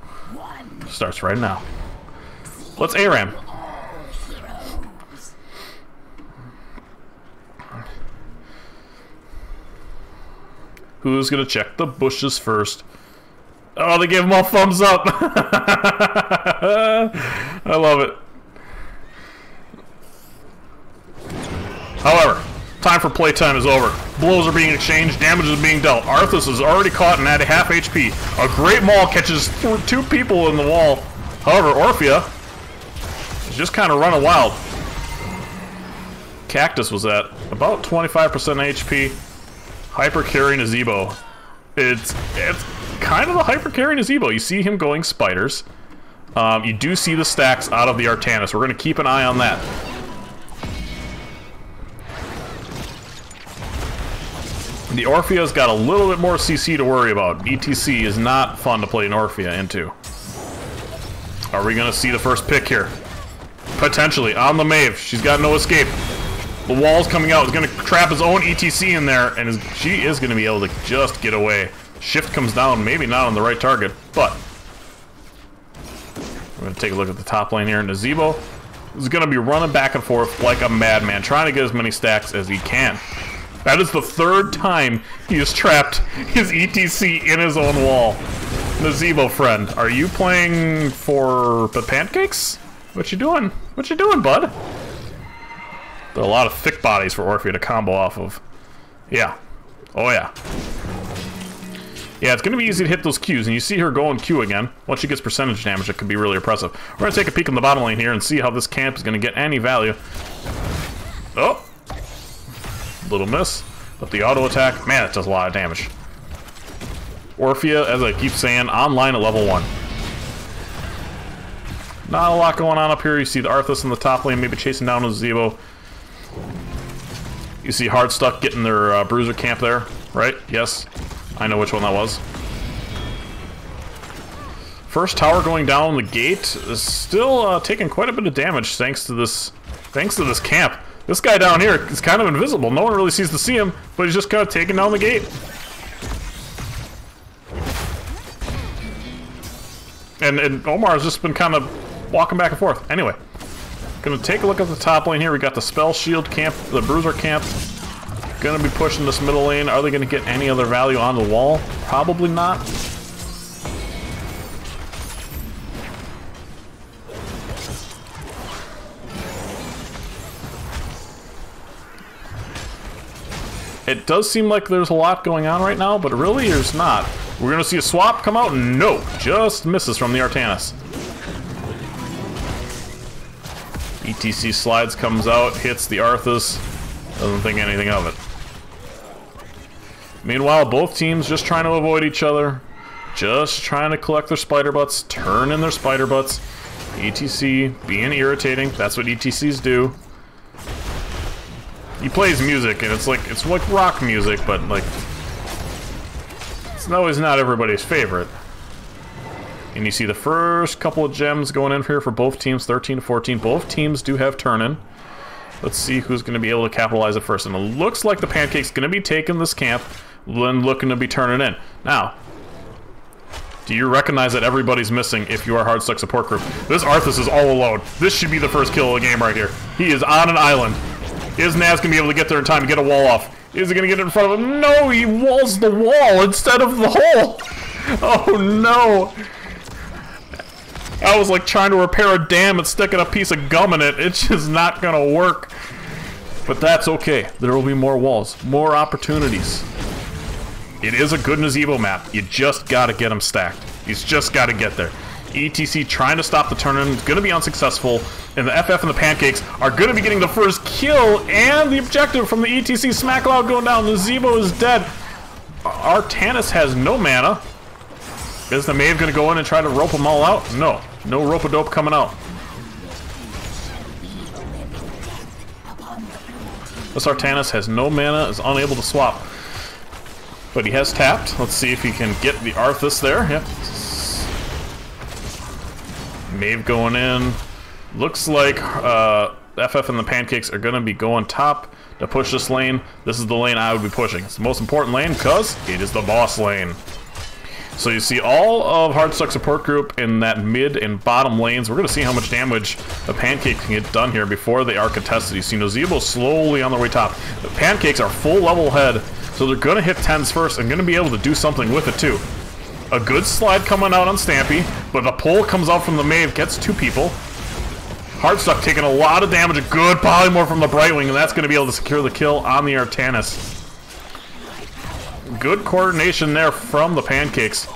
starts right now. Let's ARAM. Who's gonna check the bushes first? Oh, they gave them all thumbs up. I love it. However, time for playtime is over. Blows are being exchanged, damage is being dealt. Arthas is already caught and at half HP. A great maul catches two people in the wall. However, Orphea is just kind of running wild. Cactus was at about 25% HP. Hyper carrying a Zebo. It's it's kind of a hyper carrying a Zebo. You see him going spiders. Um, you do see the stacks out of the Artanis. We're going to keep an eye on that. The Orphea's got a little bit more CC to worry about. ETC is not fun to play an Orphea into. Are we going to see the first pick here? Potentially. On the Maeve. She's got no escape. The wall's coming out. He's going to trap his own ETC in there, and is, she is going to be able to just get away. Shift comes down, maybe not on the right target, but... We're going to take a look at the top lane here. Nazeebo is going to be running back and forth like a madman, trying to get as many stacks as he can. That is the third time he has trapped his ETC in his own wall. Nazeebo friend, are you playing for the pancakes? What you doing? What you doing, bud? Are a lot of thick bodies for Orphea to combo off of. Yeah. Oh, yeah. Yeah, it's going to be easy to hit those Qs, and you see her going Q again. Once she gets percentage damage, it can be really impressive. We're going to take a peek in the bottom lane here and see how this camp is going to get any value. Oh! Little miss. But the auto attack, man, it does a lot of damage. Orphea, as I keep saying, online at level 1. Not a lot going on up here. You see the Arthas in the top lane, maybe chasing down a Zebo. You see Hardstuck getting their uh, Bruiser camp there, right? Yes. I know which one that was. First tower going down the gate is still uh, taking quite a bit of damage thanks to this thanks to this camp. This guy down here is kind of invisible. No one really sees to see him, but he's just kind of taking down the gate. And, and Omar's just been kind of walking back and forth. Anyway, gonna take a look at the top lane here. We got the Spell Shield camp, the Bruiser camp. Gonna be pushing this middle lane. Are they gonna get any other value on the wall? Probably not. It does seem like there's a lot going on right now, but really there's not. We're gonna see a swap come out. No, just misses from the Artanis. ETC slides, comes out, hits the Arthas, doesn't think anything of it. Meanwhile, both teams just trying to avoid each other, just trying to collect their spider butts, turn in their spider butts. ETC being irritating, that's what ETCs do. He plays music, and it's like it's like rock music, but like it's always not everybody's favorite. And you see the first couple of gems going in here for both teams, 13 to 14. Both teams do have turn-in. Let's see who's going to be able to capitalize it first. And it looks like the Pancake's going to be taking this camp, then looking to be turning in. Now, do you recognize that everybody's missing if you are Hardstuck support group? This Arthas is all alone. This should be the first kill of the game right here. He is on an island. Is Naz going to be able to get there in time to get a wall off? Is he going to get in front of him? No, he walls the wall instead of the hole. Oh, no. I was like trying to repair a dam and sticking a piece of gum in it. It's just not to work. But that's okay. There will be more walls, more opportunities. It is a good Nazeebo map. You just got to get him stacked. He's just got to get there. ETC trying to stop the turn-in is going to be unsuccessful, and the FF and the Pancakes are going to be getting the first kill and the objective from the ETC Smackloud going down. Nazeebo is dead. Artanis has no mana. Is the Maeve going to go in and try to rope them all out? No. No rope-a-dope coming out. This Artanis has no mana, is unable to swap. But he has tapped. Let's see if he can get the Arthas there. Yep. Maeve going in. Looks like uh, FF and the Pancakes are going to be going top to push this lane. This is the lane I would be pushing. It's the most important lane because it is the boss lane. So you see all of Hardstuck support group in that mid and bottom lanes. We're going to see how much damage the Pancakes can get done here before they are contested. You see Nazeebo slowly on their way top. The Pancakes are full level head, so they're going to hit 10s first and going to be able to do something with it too. A good slide coming out on Stampy, but the pull comes out from the Maeve, gets two people. Hardstuck taking a lot of damage, a good polymorph from the Brightwing, and that's going to be able to secure the kill on the Artanis. Good coordination there from the Pancakes.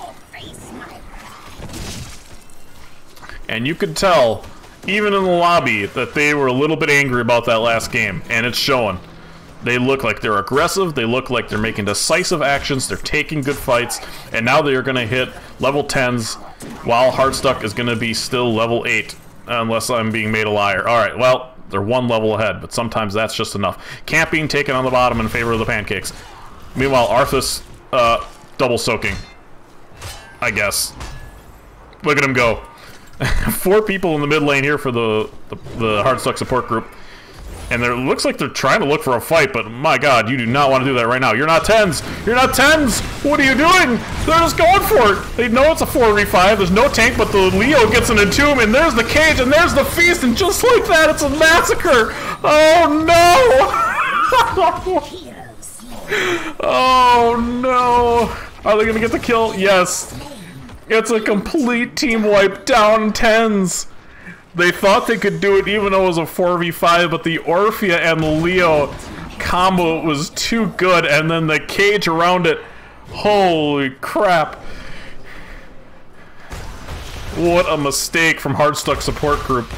And you could tell, even in the lobby, that they were a little bit angry about that last game, and it's showing. They look like they're aggressive, they look like they're making decisive actions, they're taking good fights, and now they're going to hit level 10s, while Hardstuck is going to be still level 8, unless I'm being made a liar. Alright, well, they're one level ahead, but sometimes that's just enough. Camping taken on the bottom in favor of the Pancakes. Meanwhile, Arthas, uh, double soaking. I guess. Look at him go. Four people in the mid lane here for the, the, the Hardstuck support group. And it looks like they're trying to look for a fight, but my god, you do not want to do that right now. You're not 10s! You're not 10s! What are you doing? They're just going for it! They know it's a 4v5, there's no tank, but the Leo gets an entomb, and there's the cage, and there's the feast, and just like that, it's a massacre! Oh no! Oh no! Are they gonna get the kill? Yes! It's a complete team wipe down tens! They thought they could do it even though it was a 4v5, but the Orphea and the Leo combo was too good, and then the cage around it. Holy crap. What a mistake from Hardstuck support group.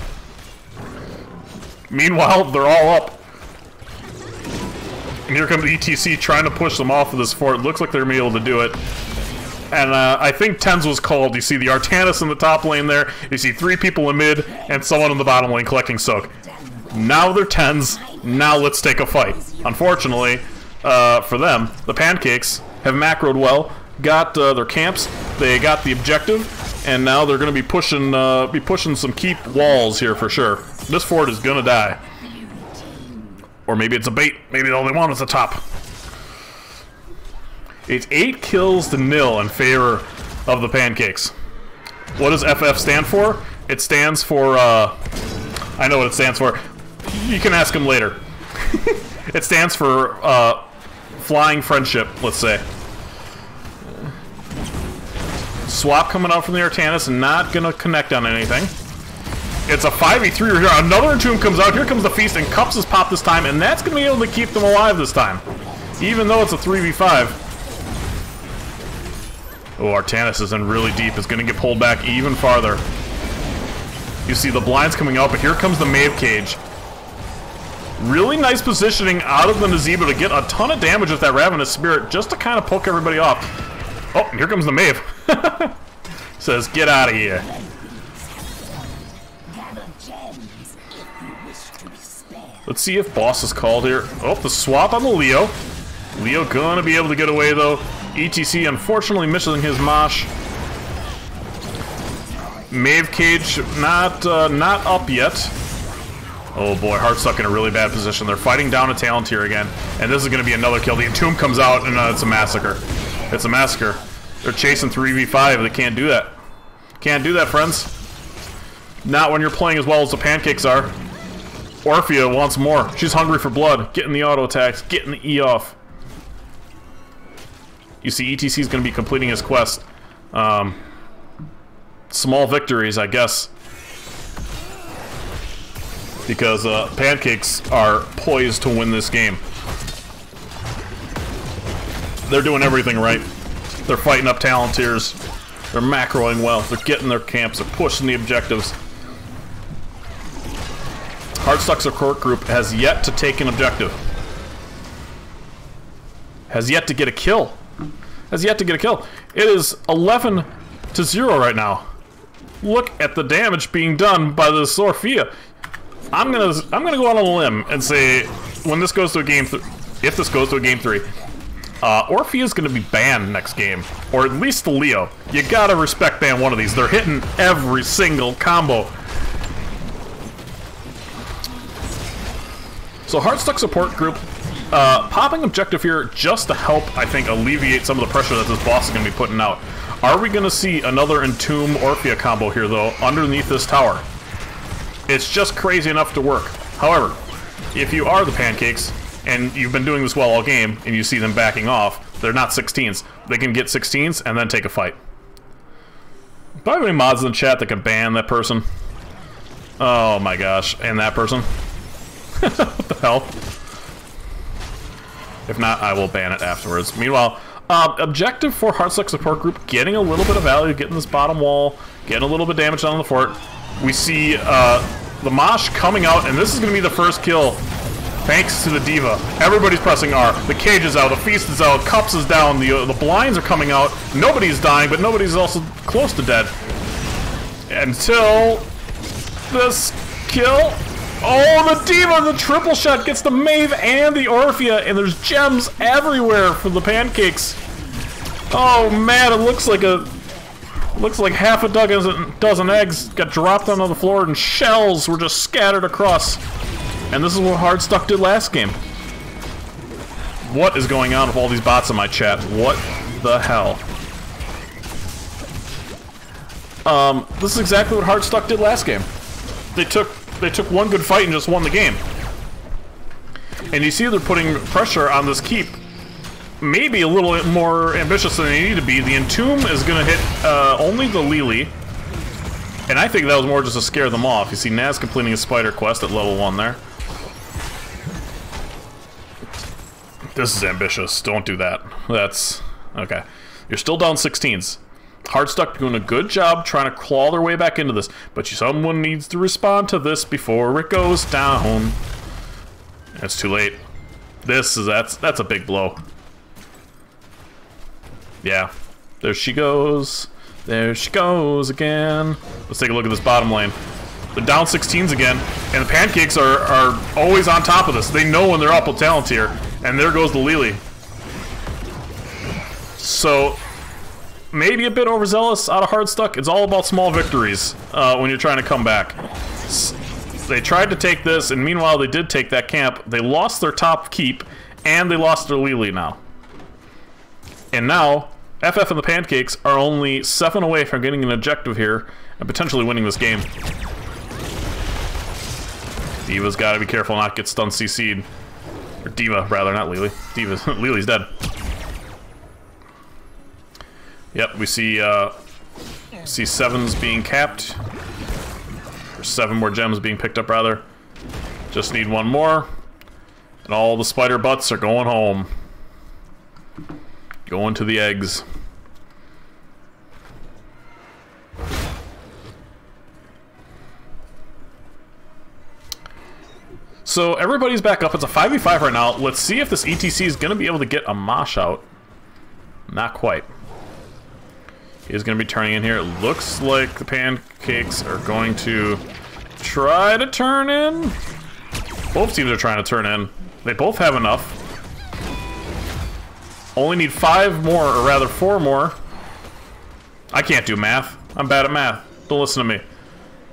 Meanwhile, they're all up. And here comes the ETC trying to push them off of this fort. Looks like they're going to be able to do it. And uh, I think Tens was called. You see the Artanis in the top lane there. You see three people in mid and someone in the bottom lane collecting soak. Now they're Tens. Now let's take a fight. Unfortunately, uh, for them, the Pancakes have macroed well, got uh, their camps, they got the objective, and now they're going to be pushing uh, be pushing some keep walls here for sure. This fort is going to die. Or maybe it's a bait. Maybe all they want is the top. It's eight kills to nil in favor of the Pancakes. What does FF stand for? It stands for, uh... I know what it stands for. You can ask him later. it stands for, uh... Flying Friendship, let's say. Swap coming out from the Artanis, not gonna connect on anything. It's a 5v3 right here. Another Entomb comes out. Here comes the Feast, and Cups is popped this time, and that's going to be able to keep them alive this time. Even though it's a 3v5. Oh, Artanis is in really deep. Is going to get pulled back even farther. You see the blinds coming out, but here comes the Maeve Cage. Really nice positioning out of the Nazeebo to get a ton of damage with that Ravenous Spirit, just to kind of poke everybody off. Oh, here comes the Maeve. Says, get out of here. Let's see if boss is called here. Oh, the swap on the Leo. Leo gonna be able to get away though. ETC unfortunately missing his mosh. Maeve Cage not uh, not up yet. Oh boy, Hardstuck in a really bad position. They're fighting down a talent tier again, and this is going to be another kill. The Entomb comes out, and uh, it's a massacre. It's a massacre. They're chasing 3v5. They can't do that. Can't do that, friends. Not when you're playing as well as the Pancakes are. Orphea wants more. She's hungry for blood. Getting the auto attacks, getting the E off. You see, ETC is going to be completing his quest. Um, small victories, I guess. Because uh, Pancakes are poised to win this game. They're doing everything right. They're fighting up talent tiers. They're macroing well. They're getting their camps. They're pushing the objectives. Hardstuck Support Group has yet to take an objective. Has yet to get a kill. Has yet to get a kill. It is 11 to 0 right now. Look at the damage being done by the Orphea. I'm gonna I'm gonna go on a limb and say when this goes to a game three, if this goes to a game three, uh, Orphea is gonna be banned next game, or at least the Leo. You gotta respect ban one of these. They're hitting every single combo. So Hardstuck Support Group uh, popping objective here just to help, I think, alleviate some of the pressure that this boss is going to be putting out. Are we going to see another Entomb Orphea combo here, though, underneath this tower? It's just crazy enough to work. However, if you are the Pancakes, and you've been doing this well all game, and you see them backing off, they're not 16s. They can get 16s and then take a fight. Do I have any mods in the chat that can ban that person? Oh my gosh, and that person? what the hell? If not, I will ban it afterwards. Meanwhile, uh, objective for Hardstuck Support Group, getting a little bit of value, getting this bottom wall, getting a little bit damage on the fort. We see uh, the Mosh coming out, and this is going to be the first kill thanks to the D.Va. Everybody's pressing R. The cage is out, the feast is out, cups is down, the, uh, the blinds are coming out. Nobody's dying, but nobody's also close to dead. Until this kill Oh, the D.Va, the triple shot gets the Maeve and the Orphea, and there's gems everywhere for the pancakes. Oh man, it looks like a looks like half a dozen dozen eggs got dropped onto the floor, and shells were just scattered across. And this is what Hardstuck did last game. What is going on with all these bots in my chat? What the hell? Um, this is exactly what Hardstuck did last game. They took they took one good fight and just won the game. And you see they're putting pressure on this keep. Maybe a little bit more ambitious than they need to be. The Entomb is going to hit uh, only the Lily. And I think that was more just to scare them off. You see Naz completing a spider quest at level 1 there. This is ambitious. Don't do that. That's... Okay. You're still down 16s. Hardstuck doing a good job trying to claw their way back into this, but someone needs to respond to this before it goes down. It's too late. This is that's that's a big blow. Yeah. There she goes. There she goes again. Let's take a look at this bottom lane. They're down 16s again, and the pancakes are, are always on top of this. They know when they're up with talent here, and there goes the Lily. So maybe a bit overzealous out of Hardstuck. It's all about small victories uh, when you're trying to come back. They tried to take this, and meanwhile they did take that camp. They lost their top keep, and they lost their Lily now. And now, FF and the Pancakes are only 7 away from getting an objective here, and potentially winning this game. D.Va's gotta be careful not to get stun CC'd. Or D.Va, rather, not Lily. D.Va's, Lily's dead. Yep, we see uh, see sevens being capped. Or seven more gems being picked up, rather. Just need one more. And all the spider butts are going home. Going to the eggs. So everybody's back up. It's a 5v5 right now. Let's see if this ETC is going to be able to get a mosh out. Not quite. He's going to be turning in here. It looks like the pancakes are going to try to turn in. Both teams are trying to turn in. They both have enough. Only need five more, or rather four more. I can't do math. I'm bad at math. Don't listen to me.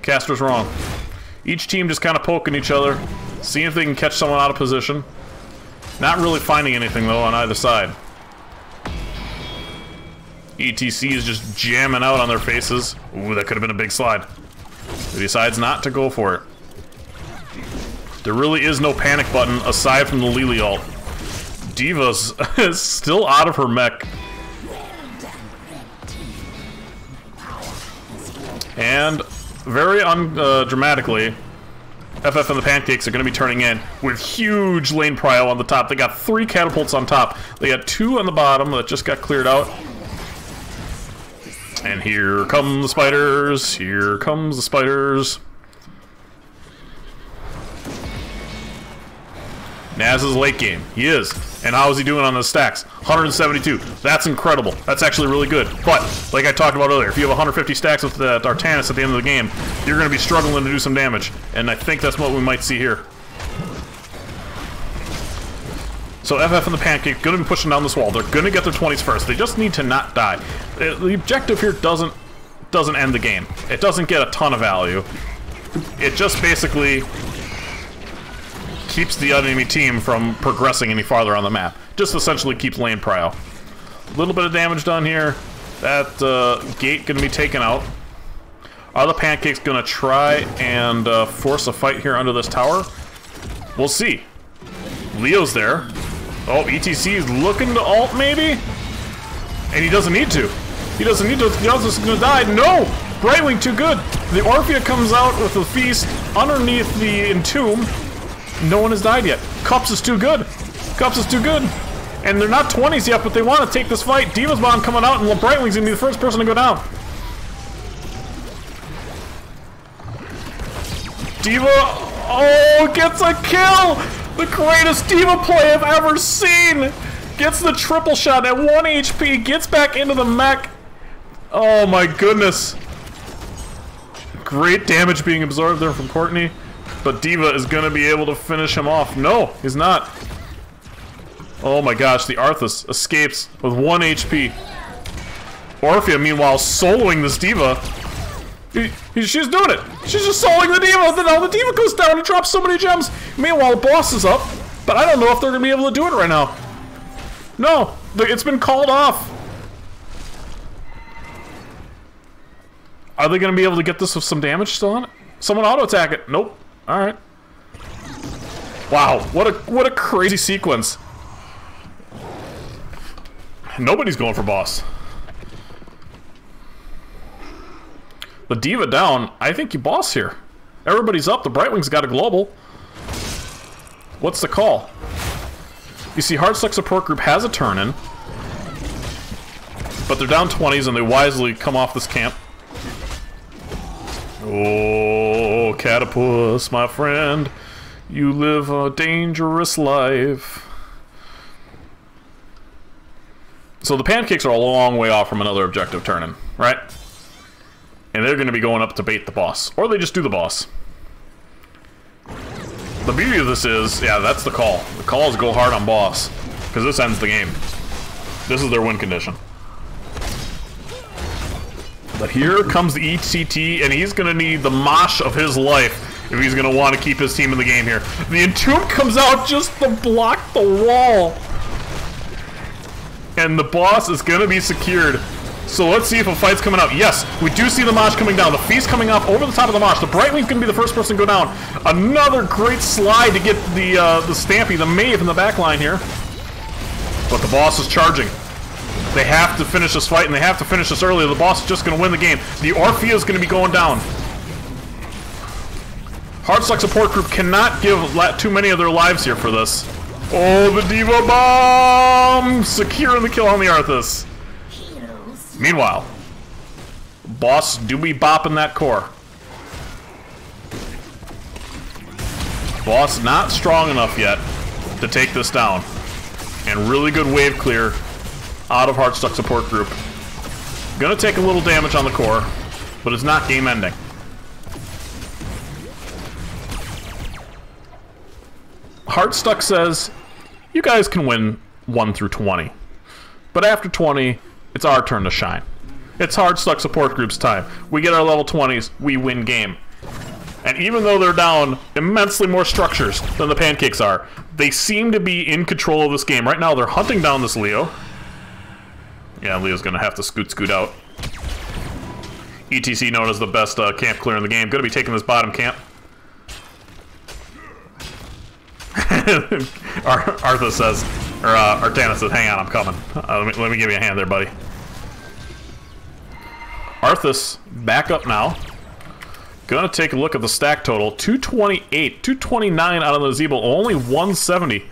Caster's wrong. Each team just kind of poking each other, seeing if they can catch someone out of position. Not really finding anything, though, on either side. ETC is just jamming out on their faces. Ooh, that could have been a big slide. He decides not to go for it. There really is no panic button aside from the Lily ult. D.Va's is still out of her mech. And very undramatically, uh, FF and the Pancakes are going to be turning in with huge lane prio on the top. They got three catapults on top. They got two on the bottom that just got cleared out. And here come the spiders. Here comes the spiders. Naz is late game. He is. And how is he doing on the stacks? 172. That's incredible. That's actually really good. But, like I talked about earlier, if you have 150 stacks with uh, the Artanis at the end of the game, you're going to be struggling to do some damage. And I think that's what we might see here. So FF and the Pancake going to be pushing down this wall. They're to get their 20s first. They just need to not die. Uh, the objective here doesn't doesn't end the game. It doesn't get a ton of value. It just basically keeps the enemy team from progressing any farther on the map. Just essentially keeps lane prio. A little bit of damage done here. That uh, gate going to be taken out. Are the Pancakes going to try and uh, force a fight here under this tower? We'll see. Leo's there. Oh, ETC is looking to alt maybe? And he doesn't need to. He doesn't need to. Yelza's gonna die. No! Brightwing too good. The Orphea comes out with the feast underneath the entomb. No one has died yet. Cups is too good. Cups is too good. And they're not 20s yet, but they want to take this fight. D.Va's Bomb coming out, and Brightwing's gonna be the first person to go down. D.Va, oh, gets a kill! The greatest D.Va play I've ever seen! Gets the triple shot at 1 HP, gets back into the mech. Oh my goodness. Great damage being absorbed there from Courtney. But D.Va is going to be able to finish him off. No, he's not. Oh my gosh, the Arthas escapes with 1 HP. Orphea, meanwhile, soloing this D.Va. He, he, she's doing it. She's just soloing the D.Va. Then now the D.Va goes down and drops so many gems. Meanwhile, the boss is up. But I don't know if they're to be able to do it right now. No, it's been called off. Are they to be able to get this with some damage still on it? Someone auto-attack it. Nope. Alright. Wow, what a what a crazy sequence. Nobody's going for boss. The D.Va down. I think you boss here. Everybody's up. The Brightwing's got a global. What's the call? You see, Hardstuck support group has a turn in. But they're down 20s and they wisely come off this camp. Oh, Catapus, my friend. You live a dangerous life. So the pancakes are a long way off from another objective turning, right? And they're going to be going up to bait the boss. Or they just do the boss. The beauty of this is, yeah, that's the call. The call is go hard on boss. Because this ends the game. This is their win condition. But here comes the ETC, and he's going to need the mosh of his life if he's going to want to keep his team in the game here. The Entomb comes out just to block the wall. And the boss is going to be secured. So let's see if a fight's coming up. Yes, we do see the Mosh coming down. The Feast coming up over the top of the Mosh. The Brightwing's going to be the first person to go down. Another great slide to get the uh, the Stampy, the Maeve in the back line here. But the boss is charging. They have to finish this fight, and they have to finish this early. The boss is just going to win the game. The Orphea is going to be going down. Hardstuck support group cannot give too many of their lives here for this. Oh, the D.Va Bomb! Securing the kill on the Arthas. Meanwhile, Boss Doobie bopping that core. Boss not strong enough yet to take this down. And really good wave clear out of Hardstuck support group. Gonna take a little damage on the core, but it's not game ending. Hardstuck says, you guys can win 1 through 20. But after 20, it's our turn to shine. It's Hardstuck support group's time. We get our level 20s, we win game. And even though they're down immensely more structures than the Pancakes are, they seem to be in control of this game. Right now, they're hunting down this Leo. Yeah, Leo's gonna have to scoot scoot out. ETC known as the best uh, camp clear in the game. Gonna be taking this bottom camp. Ar Arthur says, or uh, Artana says, hang on, I'm coming. Uh, let, me, let me give you a hand there, buddy. Arthas back up now. Gonna take a look at the stack total. 228, 229 out of the Zebel, only 170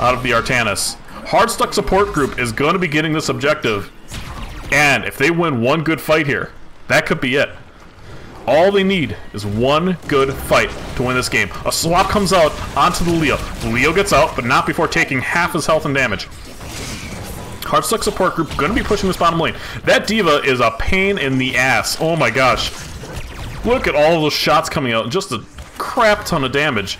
out of the Artanis. Hardstuck support group is to be getting this objective, and if they win one good fight here, that could be it. All they need is one good fight to win this game. A swap comes out onto the Leo. Leo gets out, but not before taking half his health and damage. Hardstuck support group to be pushing this bottom lane. That D.Va is a pain in the ass. Oh my gosh. Look at all those shots coming out. Just a crap ton of damage.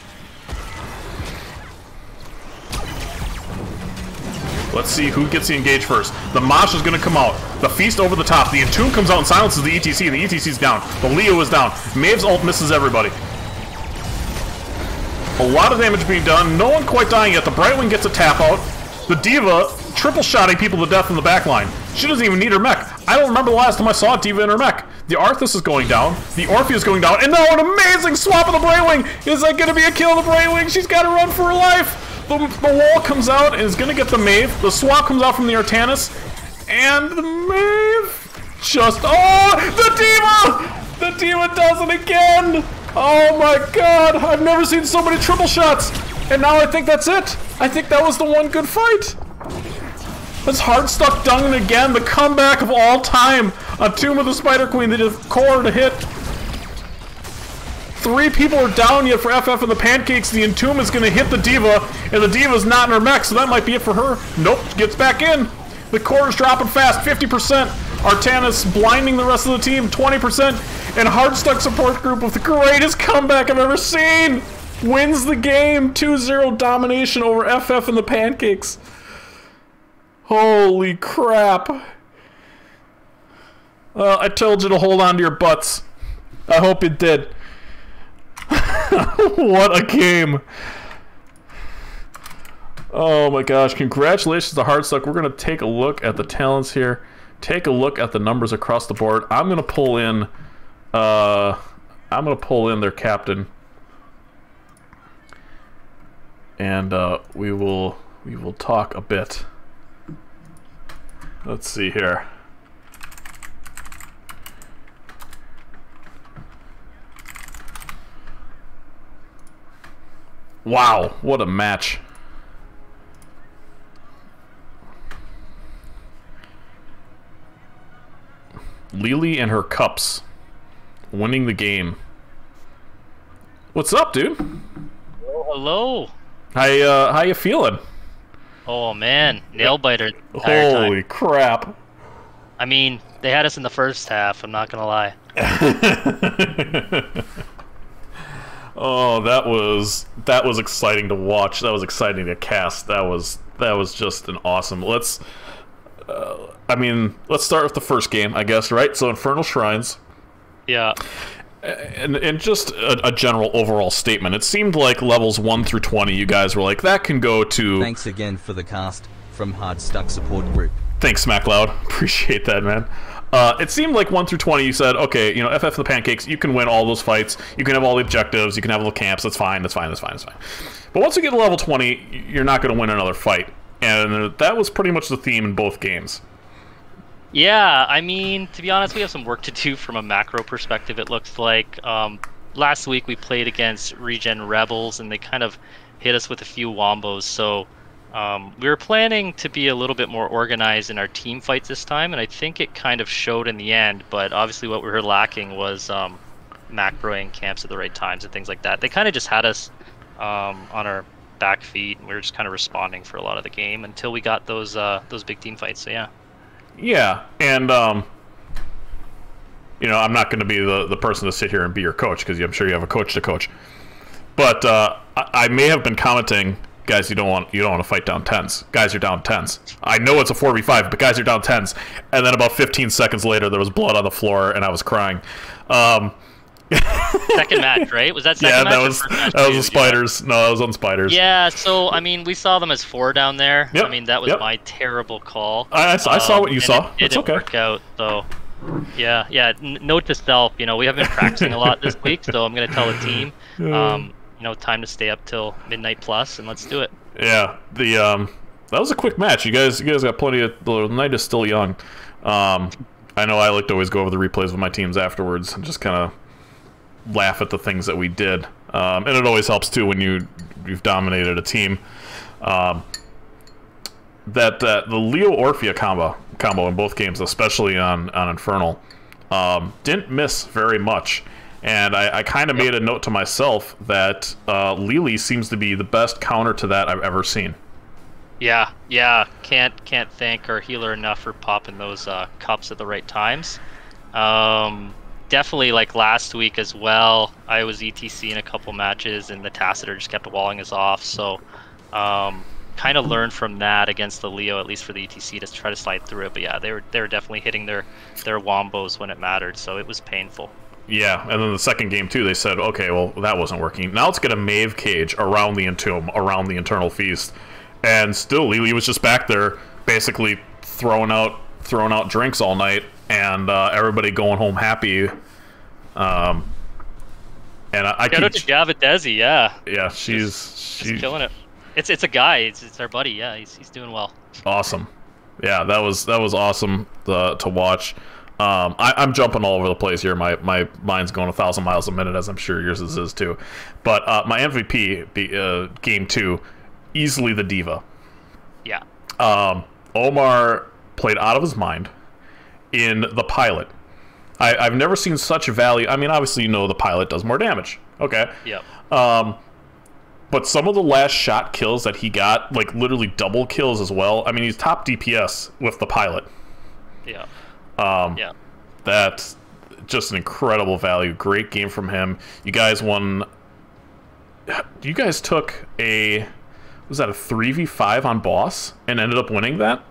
Let's see who gets the engage first. The Mosh is going to come out. The Feast over the top. The Entomb comes out and silences the ETC, and the ETC's down. The Leo is down. Maeve's ult misses everybody. A lot of damage being done. No one quite dying yet. The Brightwing gets a tap out. The D.Va triple shotting people to death in the back line. She doesn't even need her mech. I don't remember the last time I saw D.Va in her mech. The Arthas is going down. The Orphea is going down. And now an amazing swap of the Brightwing! Is that going to be a kill of the Brightwing? She's got to run for her life! The, the wall comes out and is going to get the Maeve. The swap comes out from the Artanis. And the Maeve just... Oh! The D.Va! The D.Va does it again! Oh my god! I've never seen so many triple shots! And now I think that's it! I think that was the one good fight! That's Hardstuck Dungan again, the comeback of all time A Tomb of the Spider Queen. Just core to hit Three people are down yet for FF and the Pancakes. The Entomb is going to hit the D.Va, and the D.Va's not in her mech, so that might be it for her. Nope, gets back in. The core is dropping fast, 50%. Artanis blinding the rest of the team, 20%. And Hardstuck support group with the greatest comeback I've ever seen. Wins the game, 2-0 domination over FF and the Pancakes. Holy crap. Well, I told you to hold on to your butts. I hope it did. what a game! Oh my gosh, congratulations to Hardstuck. We're going to take a look at the talents here. Take a look at the numbers across the board. I'm going to pull in... Uh, I'm going to pull in their captain. And uh, we will we will talk a bit. Let's see here. Wow, what a match. Lily and her cups winning the game. What's up, dude? hello. How uh, how you feeling? Oh man, nail biter. Holy time. crap! I mean, they had us in the first half. I'm not gonna lie. Oh, that was that was exciting to watch. That was exciting to cast. That was that was just an awesome. Let's uh, I mean, let's start with the first game, I guess, right? So Infernal Shrines. Yeah. And and just a, a general overall statement. It seemed like levels 1 through 20 you guys were like that can go to Thanks again for the cast from Hardstuck Support Group. Thanks, MacLeod. Appreciate that, man. Uh, it seemed like 1 through 20 you said, okay, you know, FF the Pancakes, you can win all those fights, you can have all the objectives, you can have all the camps, that's fine, that's fine, that's fine, that's fine. But once you get to level 20, you're not going to win another fight. And that was pretty much the theme in both games. Yeah, I mean, to be honest, we have some work to do from a macro perspective, it looks like. Um, last week we played against Regen Rebels, and they kind of hit us with a few wombos. So um, we were planning to be a little bit more organized in our team fights this time, and I think it kind of showed in the end. But obviously, what we were lacking was um, macroing camps at the right times and things like that. They kind of just had us um, on our back feet, and we were just kind of responding for a lot of the game until we got those uh, those big team fights. So yeah. Yeah, and um, you know, I'm not going to be the the person to sit here and be your coach because I'm sure you have a coach to coach. But uh, I, I may have been commenting, guys. You don't want you don't want to fight down tens. Guys, you're down tens. I know it's a four v five, but guys, you're down tens. And then about 15 seconds later, there was blood on the floor, and I was crying. Um, second match, right? Was that second yeah, match? that was that was too? the spiders. No, that was on spiders. Yeah, so I mean, we saw them as four down there. Yep, I mean, that was yep. my terrible call. I, I saw- I saw Um, what you saw. It It's didn't okay. work out, so yeah, yeah. N- note to self, you know, we haven't been practicing a lot this week, so I'm gonna tell the team, um, you know, time to stay up till midnight plus, and let's do it. Yeah, the um, that was a quick match. You guys, you guys got plenty of. The night is still young. Um, I know I like to always go over the replays with my teams afterwards and just kind of laugh at the things that we did. Um, and it always helps too when you you've dominated a team. Um, that uh, the Leo Orphea combo combo in both games, especially on on Infernal, um, didn't miss very much. And I, I kind of made a note to myself that uh, Lily seems to be the best counter to that I've ever seen. Yeah, yeah. Can't can't thank our healer enough for popping those uh, cups at the right times. Um, definitely like last week as well. I was ETC in a couple matches, and the Tassadar just kept walling us off. So, um, kind of learned from that against the Leo, at least for the ETC, to try to slide through it. But yeah, they were they were definitely hitting their their wombos when it mattered. So it was painful. Yeah, and then the second game too, they said, okay, well that wasn't working. Now let's get a Maeve cage around the entomb, around the Eternal Feast, and still Lily was just back there, basically throwing out throwing out drinks all night, and uh, everybody going home happy. Um, and I, I Shout out to keep, Javidezi, yeah, yeah, she's he's she's killing it. It's it's a guy. It's it's our buddy. Yeah, he's he's doing well. awesome. Yeah, that was that was awesome uh, to watch. Um, I, I'm jumping all over the place here. My my mind's going a thousand miles a minute, as I'm sure yours is, is too. But uh, my MVP, be, uh, game two, easily the D.Va. Yeah. Um, Omar played out of his mind in the pilot. I, I've never seen such value. I mean, obviously, you know the pilot does more damage. Okay. Yep. Um, but some of the last shot kills that he got, like literally double kills as well. I mean, he's top DPS with the pilot. Yeah. Um, Yeah. That's just an incredible value. Great game from him. You guys won. You guys took a was that a three v five on boss and ended up winning that.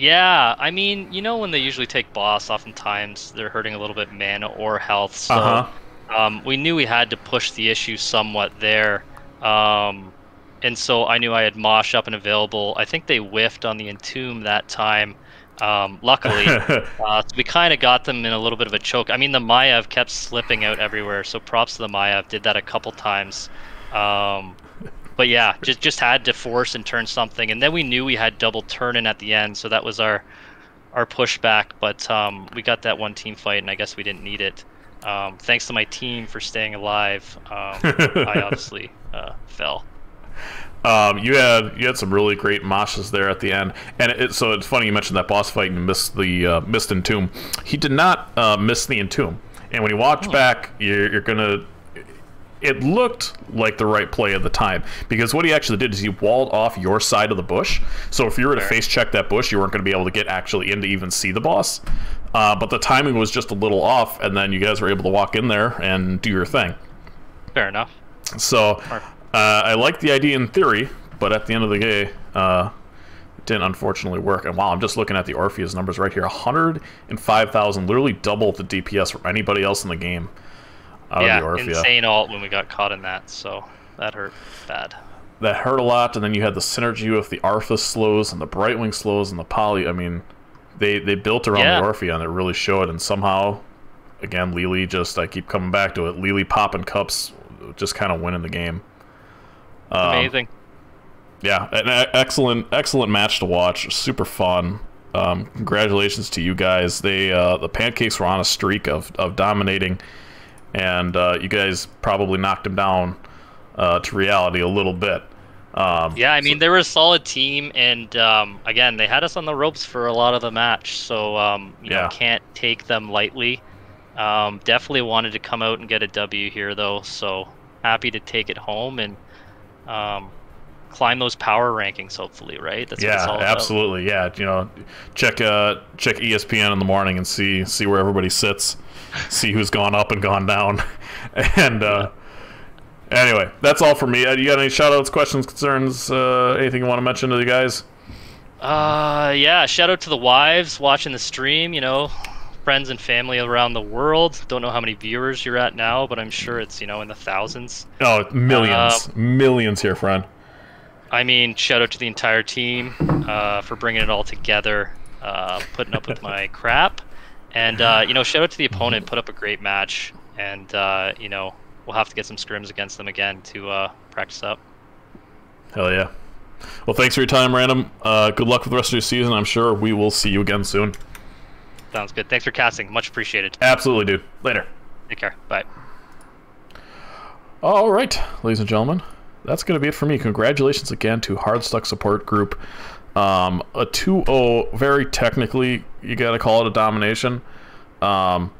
Yeah, I mean, you know when they usually take boss, oftentimes they're hurting a little bit mana or health. So Uh-huh. um, we knew we had to push the issue somewhat there. Um, and so I knew I had Mosh up and available. I think they whiffed on the Entomb that time. Um, luckily, uh, so we kind of got them in a little bit of a choke. I mean, the Mayav kept slipping out everywhere, so props to the Mayav. Did that a couple times. Um, but yeah, just just had to force and turn something, and then we knew we had double turn in at the end, so that was our our pushback. But um, we got that one team fight, and I guess we didn't need it. Um, thanks to my team for staying alive. Um, I obviously uh, fell. Um, you had you had some really great moshes there at the end, and it, so it's funny you mentioned that boss fight and missed the uh, missed entomb. He did not uh, miss the entomb, and when you watch back, you're, you're gonna. It looked like the right play at the time because what he actually did is he walled off your side of the bush. So if you were to face check that bush, you weren't going to be able to get actually in to even see the boss. Uh, but the timing was just a little off, and then you guys were able to walk in there and do your thing. Fair enough. So uh, I like the idea in theory, but at the end of the day, uh, it didn't unfortunately work. And wow, I'm just looking at the Orphea's numbers right here 105,000, literally double the DPS from anybody else in the game. Out of yeah, the Orphea. insane alt when we got caught in that, so that hurt bad. That hurt a lot, and then you had the synergy with the Arthas slows and the Brightwing slows and the Poly. I mean, they, they built around Yeah. the Orphea, and it really showed. And somehow, again, Lily just, I keep coming back to it, Lily popping cups, just kind of winning the game. Um, Amazing. Yeah, an excellent, excellent match to watch. Super fun. Um, congratulations to you guys. They uh, the pancakes were on a streak of, of dominating, and uh, you guys probably knocked them down uh, to reality a little bit. Um, Yeah, I mean they were a solid team, and um, again they had us on the ropes for a lot of the match, so um, you Yeah. know can't take them lightly. Um, definitely wanted to come out and get a W here though, so happy to take it home and um, climb those power rankings. Hopefully, right? That's what it's yeah, all about. absolutely. Yeah, you know, check uh, check ESPN in the morning and see see where everybody sits, see who's gone up and gone down, and uh, anyway, that's all for me. Uh, you got any shout outs, questions, concerns, uh, anything you want to mention to the guys? Uh, yeah. Shout out to the wives watching the stream. You know, friends and family around the world. Don't know how many viewers you're at now, but I'm sure it's you know in the thousands. Oh, millions, millions here, friend. I mean, shout out to the entire team uh, for bringing it all together, uh, putting up with my crap, and uh, you know, shout out to the opponent, put up a great match, and uh, you know, we'll have to get some scrims against them again to uh, practice up. Hell yeah. Well, thanks for your time, Random. Uh, good luck with the rest of your season. I'm sure we will see you again soon. Sounds good. Thanks for casting. Much appreciated. Absolutely, dude. Later. Take care. Bye. All right, ladies and gentlemen, that's going to be it for me. Congratulations again to Hardstuck Support Group. Um, a 2-0, very technically, you got to call it a domination. Um,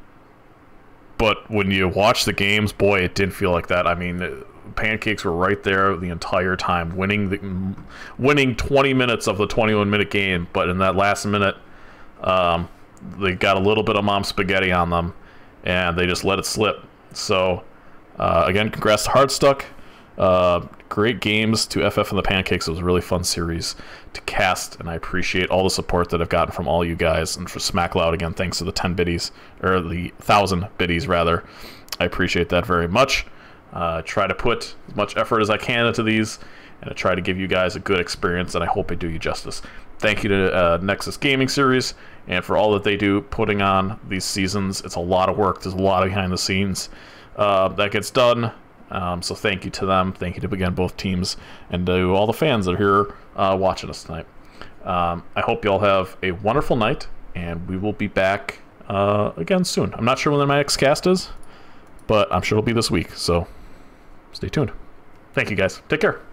but when you watch the games, boy, it didn't feel like that. I mean, Pancakes were right there the entire time, winning the winning 20 minutes of the 21 minute game. But in that last minute, um, they got a little bit of mom spaghetti on them, and they just let it slip. So, uh, again, congrats to Hardstuck. Uh, great games to FF and the Pancakes. It was a really fun series to cast, and I appreciate all the support that I've gotten from all you guys. And for Smackloud, again, thanks to the 10 biddies, or the 1,000 biddies, rather. I appreciate that very much. Uh, try to put as much effort as I can into these, and I try to give you guys a good experience, and I hope I do you justice. Thank you to uh, Nexus Gaming Series, and for all that they do putting on these seasons. It's a lot of work. There's a lot of behind the scenes uh, that gets done. Um, so thank you to them. Thank you to again both teams and to all the fans that are here uh, watching us tonight. Um, I hope you all have a wonderful night, and we will be back uh, again soon. I'm not sure when my next cast is, but I'm sure it'll be this week. So stay tuned. Thank you guys. Take care.